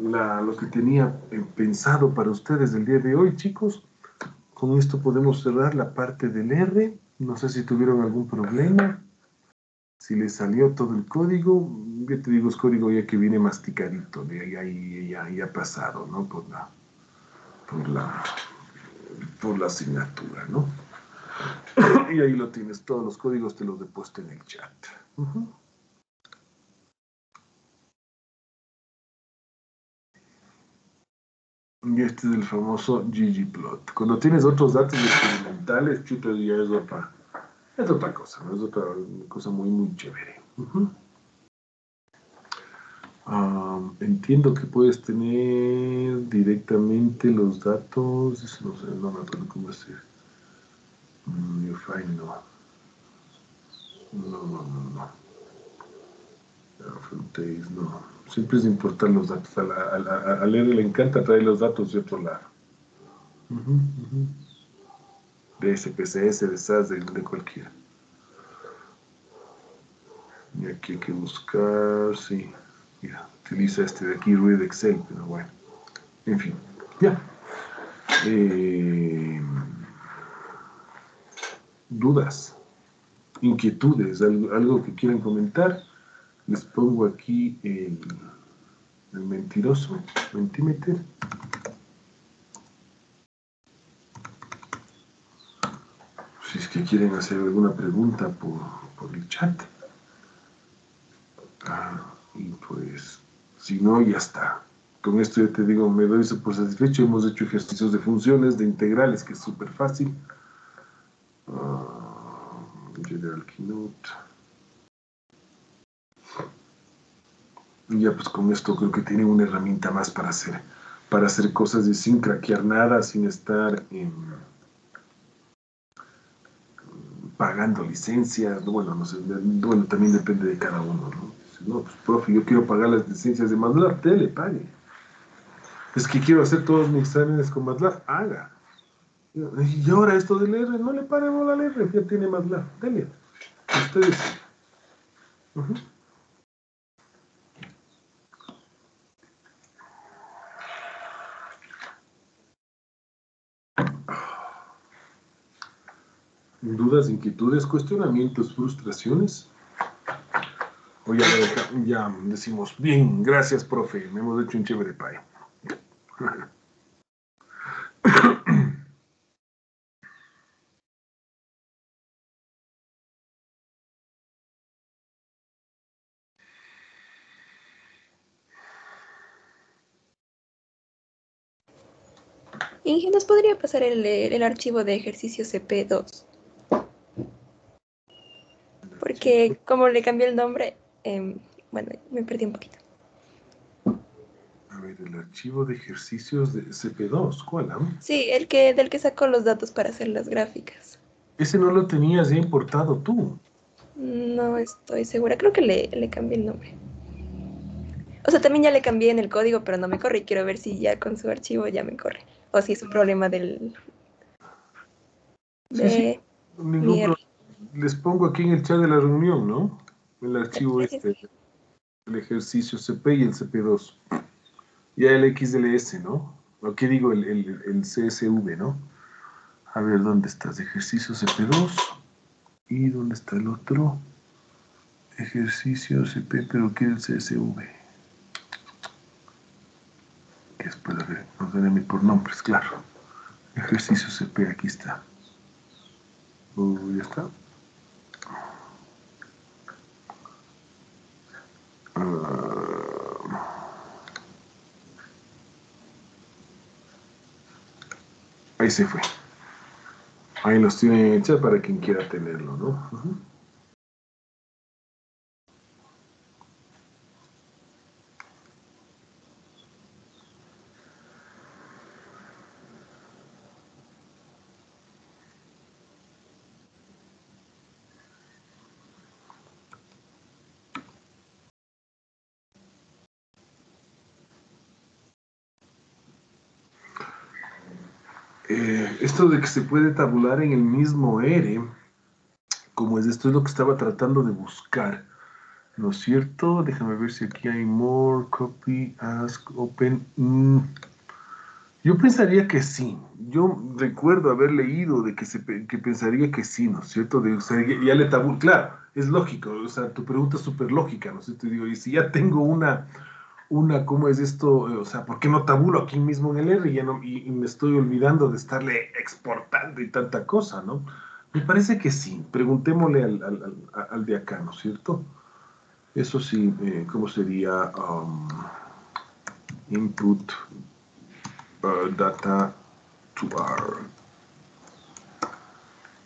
la, lo que tenía pensado para ustedes el día de hoy, chicos. Con esto podemos cerrar la parte del R. No sé si tuvieron algún problema, si les salió todo el código. ya te digo, es código ya que viene masticadito, ya, ya, ya, ha pasado, ¿no? Por la, por la, por la asignatura, ¿no? y ahí lo tienes, todos los códigos te los he puesto en el chat. Y este es el famoso ggplot. Cuando tienes otros datos experimentales, chuta, ya es otra, es otra cosa, ¿no? es otra cosa muy, muy chévere. Entiendo que puedes tener directamente los datos, no sé, no me acuerdo cómo decir. Mm, no. No, no, no, no. no. Siempre es importar los datos. A, la, a, leer le encanta traer los datos de otro lado. De SPSS, de SAS, de, de cualquiera. Y aquí hay que buscar, sí. Mira, utiliza este de aquí, Read Excel, pero bueno. En fin, ya. Eh, dudas, inquietudes, algo, que quieran comentar, les pongo aquí el, mentiroso, mentímeter. Si es que quieren hacer alguna pregunta por, el chat. Ah, y pues, si no, ya está. Con esto ya te digo, me doy por satisfecho. Hemos hecho ejercicios de funciones, de integrales, que es súper fácil. General Keynote. Y ya pues con esto creo que tienen una herramienta más para hacer, para hacer cosas y sin craquear nada, sin estar pagando licencias, bueno, no sé, bueno, también depende de cada uno, ¿no? No, pues profe, yo quiero pagar las licencias de MATLAB, tele, pague. Es que quiero hacer todos mis exámenes con MATLAB, haga. Y ahora esto del R, no le paremos al R, ya tiene más la. Dele. Ustedes. dudas, inquietudes, cuestionamientos, frustraciones. O ya, decimos, bien, gracias, profe, me hemos hecho un chévere pay. Inge, ¿nos podría pasar el, archivo de ejercicio CP2? Porque como le cambié el nombre, em, bueno, me perdí un poquito. A ver, el archivo de ejercicios de CP2, ¿cuál? Ah? Sí, el que, del que sacó los datos para hacer las gráficas. Ese no lo tenías ya importado tú. No estoy segura, creo que le, le cambié el nombre. O sea, también ya le cambié en el código, pero no me corre y quiero ver si ya con su archivo ya me corre o si es un problema del... Les pongo aquí en el chat de la reunión, ¿no? El archivo este, el ejercicio CP y el CP2. Ya el XLS, ¿no? ¿O qué digo? El, el, CSV, ¿no? A ver, ¿dónde estás? Ejercicio CP2. ¿Y dónde está el otro? Ejercicio CP, pero ¿qué es el CSV? después de ver, por nombres, claro. Ejercicio CP, aquí está. Uh, ya está. Ahí se fue. Ahí los tienen en para quien quiera tenerlo, ¿no? Esto de que se puede tabular en el mismo R, como es esto es lo que estaba tratando de buscar, ¿no es cierto? Déjame ver si aquí hay more, copy, ask, open. Mm, yo pensaría que sí. Yo recuerdo haber leído de que, se, que pensaría que sí, ¿no es cierto? De, ya le tabul, claro, es lógico, o sea, tu pregunta es súper lógica, ¿no sé? Te digo, y si ya tengo una, una, ¿cómo es esto? O sea, ¿por qué no tabulo aquí mismo en el R y, ya no, y, me estoy olvidando de estarle exportando y tanta cosa, ¿no? Me parece que sí, preguntémosle al, al, de acá, ¿no es cierto? Eso sí, eh, ¿cómo sería? Um, input uh, data to R.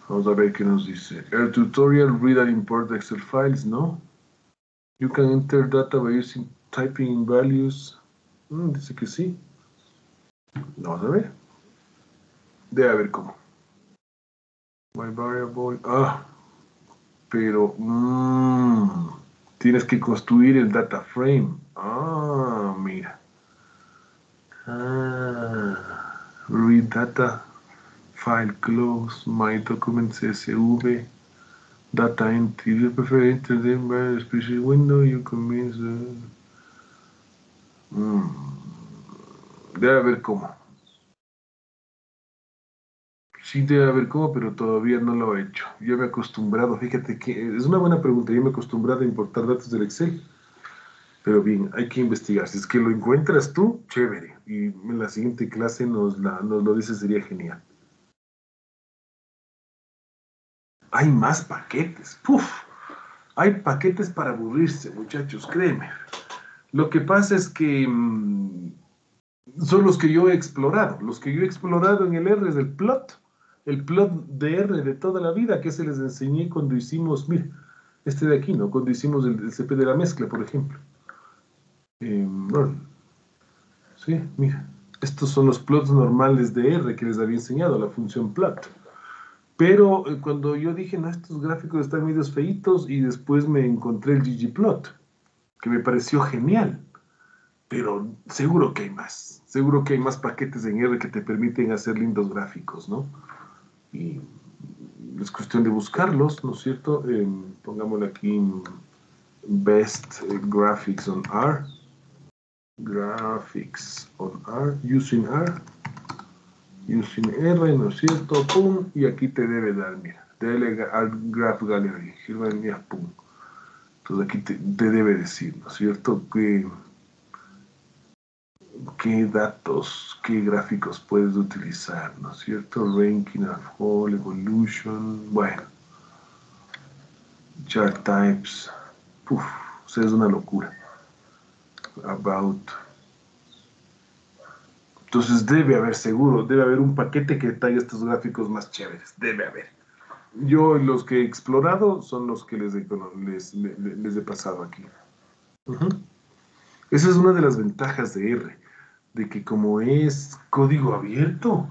Vamos a ver qué nos dice. El tutorial read and import Excel files, ¿no? You can enter data by using typing in values. Mm, dice que sí. Vamos a ver. Debe haber cómo. My variable. Ah. Pero. Mmm, tienes que construir el data frame. Ah, mira. Ah. Read data file close, my document CSV, data entry, you prefer enter them by a special window, you commit mm. Debe haber cómo. Sí debe haber cómo, pero todavía no lo he hecho. Yo me he acostumbrado, fíjate que es una buena pregunta, yo me he acostumbrado a importar datos del Excel. Pero bien, hay que investigar. Si es que lo encuentras tú, chévere. Y en la siguiente clase nos, nos lo dices, sería genial. hay más paquetes. ¡Puf! Hay paquetes para aburrirse, muchachos, créeme. Lo que pasa es que mm, son los que yo he explorado. Los que yo he explorado en el R es el plot. El plot de R de toda la vida que se les enseñé cuando hicimos, mira, este de aquí, ¿no? Cuando hicimos el, CP de la mezcla, por ejemplo. Em, sí, mira. Estos son los plots normales de R que les había enseñado, la función plot. Pero eh, cuando yo dije, no, estos gráficos están medio feitos, y después me encontré el ggplot, que me pareció genial. Pero seguro que hay más. Seguro que hay más paquetes en R que te permiten hacer lindos gráficos, ¿no? Y es cuestión de buscarlos, ¿no es cierto? Eh, pongámosle aquí Best Graphics on R. Graphics on R, using R using R, ¿no es cierto? Pum, y aquí te debe dar, mira, dele al Graph Gallery, pum. Entonces aquí te, debe decir, ¿no es cierto? Que, qué datos, qué gráficos puedes utilizar, ¿no es cierto? Ranking all, evolution, bueno. Chart types, puf, o sea, es una locura. About entonces debe haber seguro, debe haber un paquete que traiga estos gráficos más chéveres, debe haber. Yo los que he explorado son los que les he, les, he pasado aquí. Esa es una de las ventajas de R, de que como es código abierto,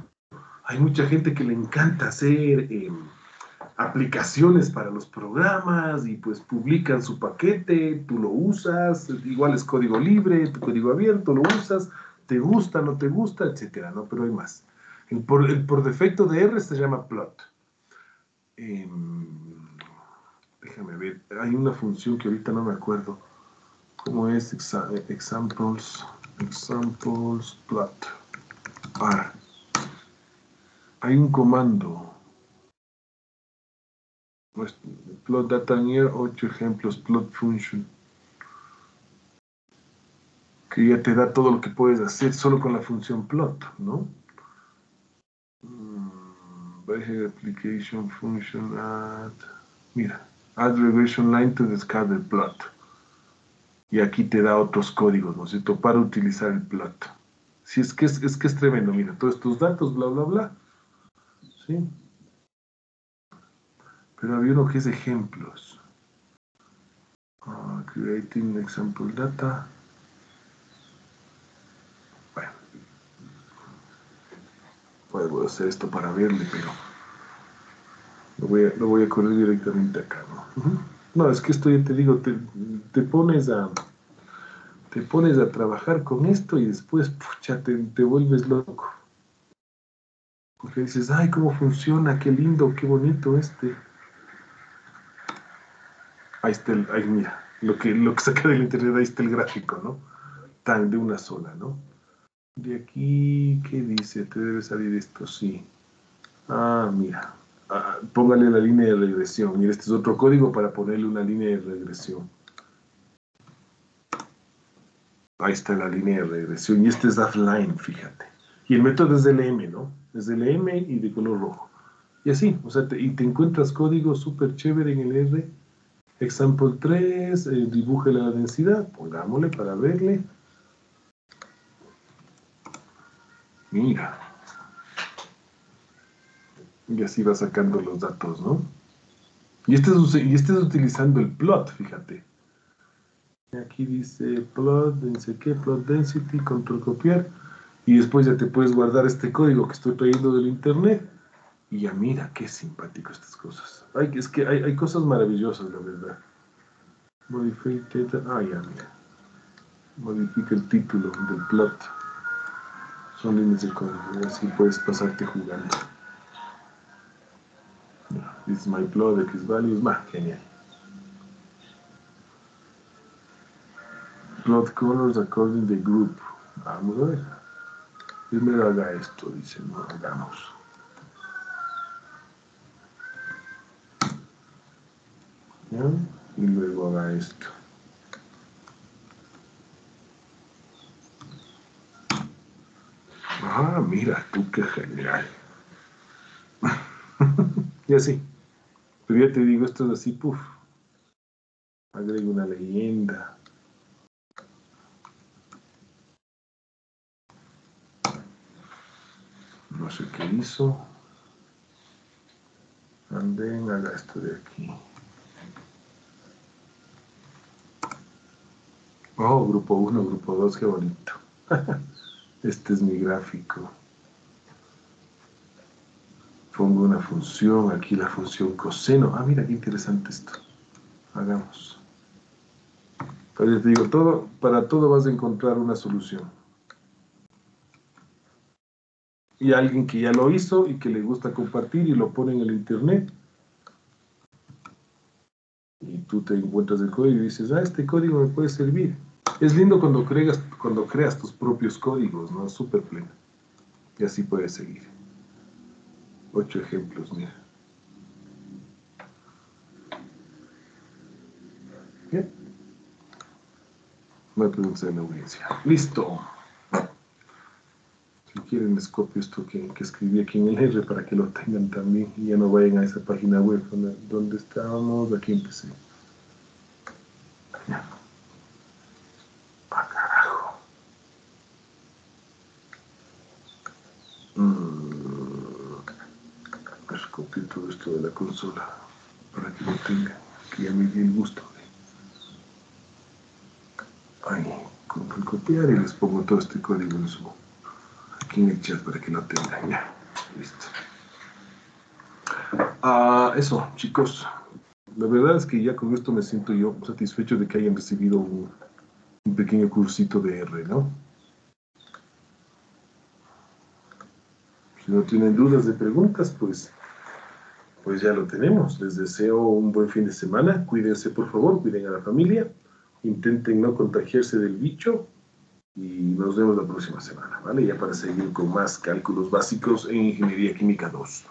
hay mucha gente que le encanta hacer em, aplicaciones para los programas y pues publican su paquete, tú lo usas, igual es código libre, tu código abierto, lo usas, te gusta, no te gusta, etcétera, ¿no? Pero hay más. El por, defecto de R se llama plot. Em, déjame ver, hay una función que ahorita no me acuerdo. ¿Cómo es? examples, examples plot. Ah, hay un comando. Plot data near 8 ejemplos, plot function que ya te da todo lo que puedes hacer solo con la función plot, ¿no? Mm, application function add, mira, add regression line to the plot. Y aquí te da otros códigos, ¿no es cierto? Para utilizar el plot. Si es que es, que es tremendo, mira, todos estos datos, bla, bla, bla. ¿Sí? Pero había uno que es ejemplos. Ah, creating example data. Puedo hacer esto para verle, pero lo voy a, lo voy a correr directamente acá, ¿no? No, es que esto ya te digo, te, te, pones a te pones a trabajar con esto y después pucha, te, te vuelves loco. Porque dices, ay, cómo funciona, qué lindo, qué bonito este. Ahí está el, ahí mira, lo que, lo que saca del internet, ahí está el gráfico, ¿no? Tan de una sola, ¿no? De aquí, ¿qué dice? Te debe salir esto, sí. Ah, mira. ah, póngale la línea de regresión. Mira, este es otro código para ponerle una línea de regresión. Ahí está la línea de regresión. Y este es offline, fíjate. Y el método es del M, ¿no? Es del M y de color rojo. Y así, o sea, y te encuentras código súper chévere en el R. Example 3, eh, dibuje la densidad, pongámosle para verle. Mira. Y así va sacando los datos, ¿no? Y este es, y este es utilizando el plot, fíjate. Aquí dice plot, dice qué, plot density, control copiar. Y después ya te puedes guardar este código que estoy trayendo del internet. Y ya mira, qué simpático estas cosas. Ay, es que hay, hay cosas maravillosas, la verdad. Modifica, ah, ya, mira. Modifica el título del plot. Son líneas de código, así puedes pasarte jugando. This is my plot, X values, más genial. Plot colors according to the group. Vamos a ver. Primero haga esto, dice, no hagamos. Y luego haga esto. Ah, mira tú qué genial. y así. Pero ya te digo, esto es así, puff. Agrego una leyenda. No sé qué hizo. Anden, haga esto de aquí. Oh, grupo 1, grupo 2, qué bonito. Este es mi gráfico. Pongo una función, aquí la función coseno. Ah, mira qué interesante esto. Hagamos. Te digo, todo, para todo vas a encontrar una solución. Y alguien que ya lo hizo y que le gusta compartir y lo pone en el internet. Y tú te encuentras el código y dices, ah, este código me puede servir. Es lindo cuando creas, cuando creas tus propios códigos, ¿no? Súper pleno. Y así puedes seguir. Ocho ejemplos, mira. Bien. Me preguntas de la audiencia. Listo. Si quieren les copio esto que, que, escribí aquí en el R para que lo tengan también y ya no vayan a esa página web donde, donde estábamos. Aquí empecé. Ya. todo esto de la consola para que lo tenga, que ya me di el gusto de ahí, copiar y les pongo todo este código en su aquí en el chat para que lo tengan ya, listo ah, eso chicos la verdad es que ya con esto me siento yo satisfecho de que hayan recibido un, un pequeño cursito de R, ¿no? Si no tienen dudas de preguntas, pues pues ya lo tenemos. Les deseo un buen fin de semana. Cuídense, por favor, cuiden a la familia. Intenten no contagiarse del bicho y nos vemos la próxima semana, ¿vale? Ya para seguir con más cálculos básicos en Ingeniería Química 2.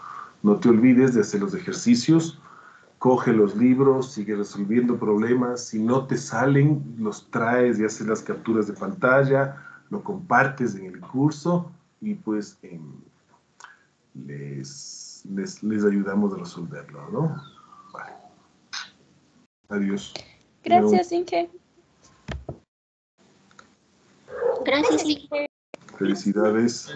No te olvides de hacer los ejercicios, coge los libros, sigue resolviendo problemas. Si no te salen, los traes y haces las capturas de pantalla, lo compartes en el curso y pues les les, les ayudamos a resolverlo, ¿no? Vale. Adiós. Gracias, Inge. Gracias, Inge. Felicidades.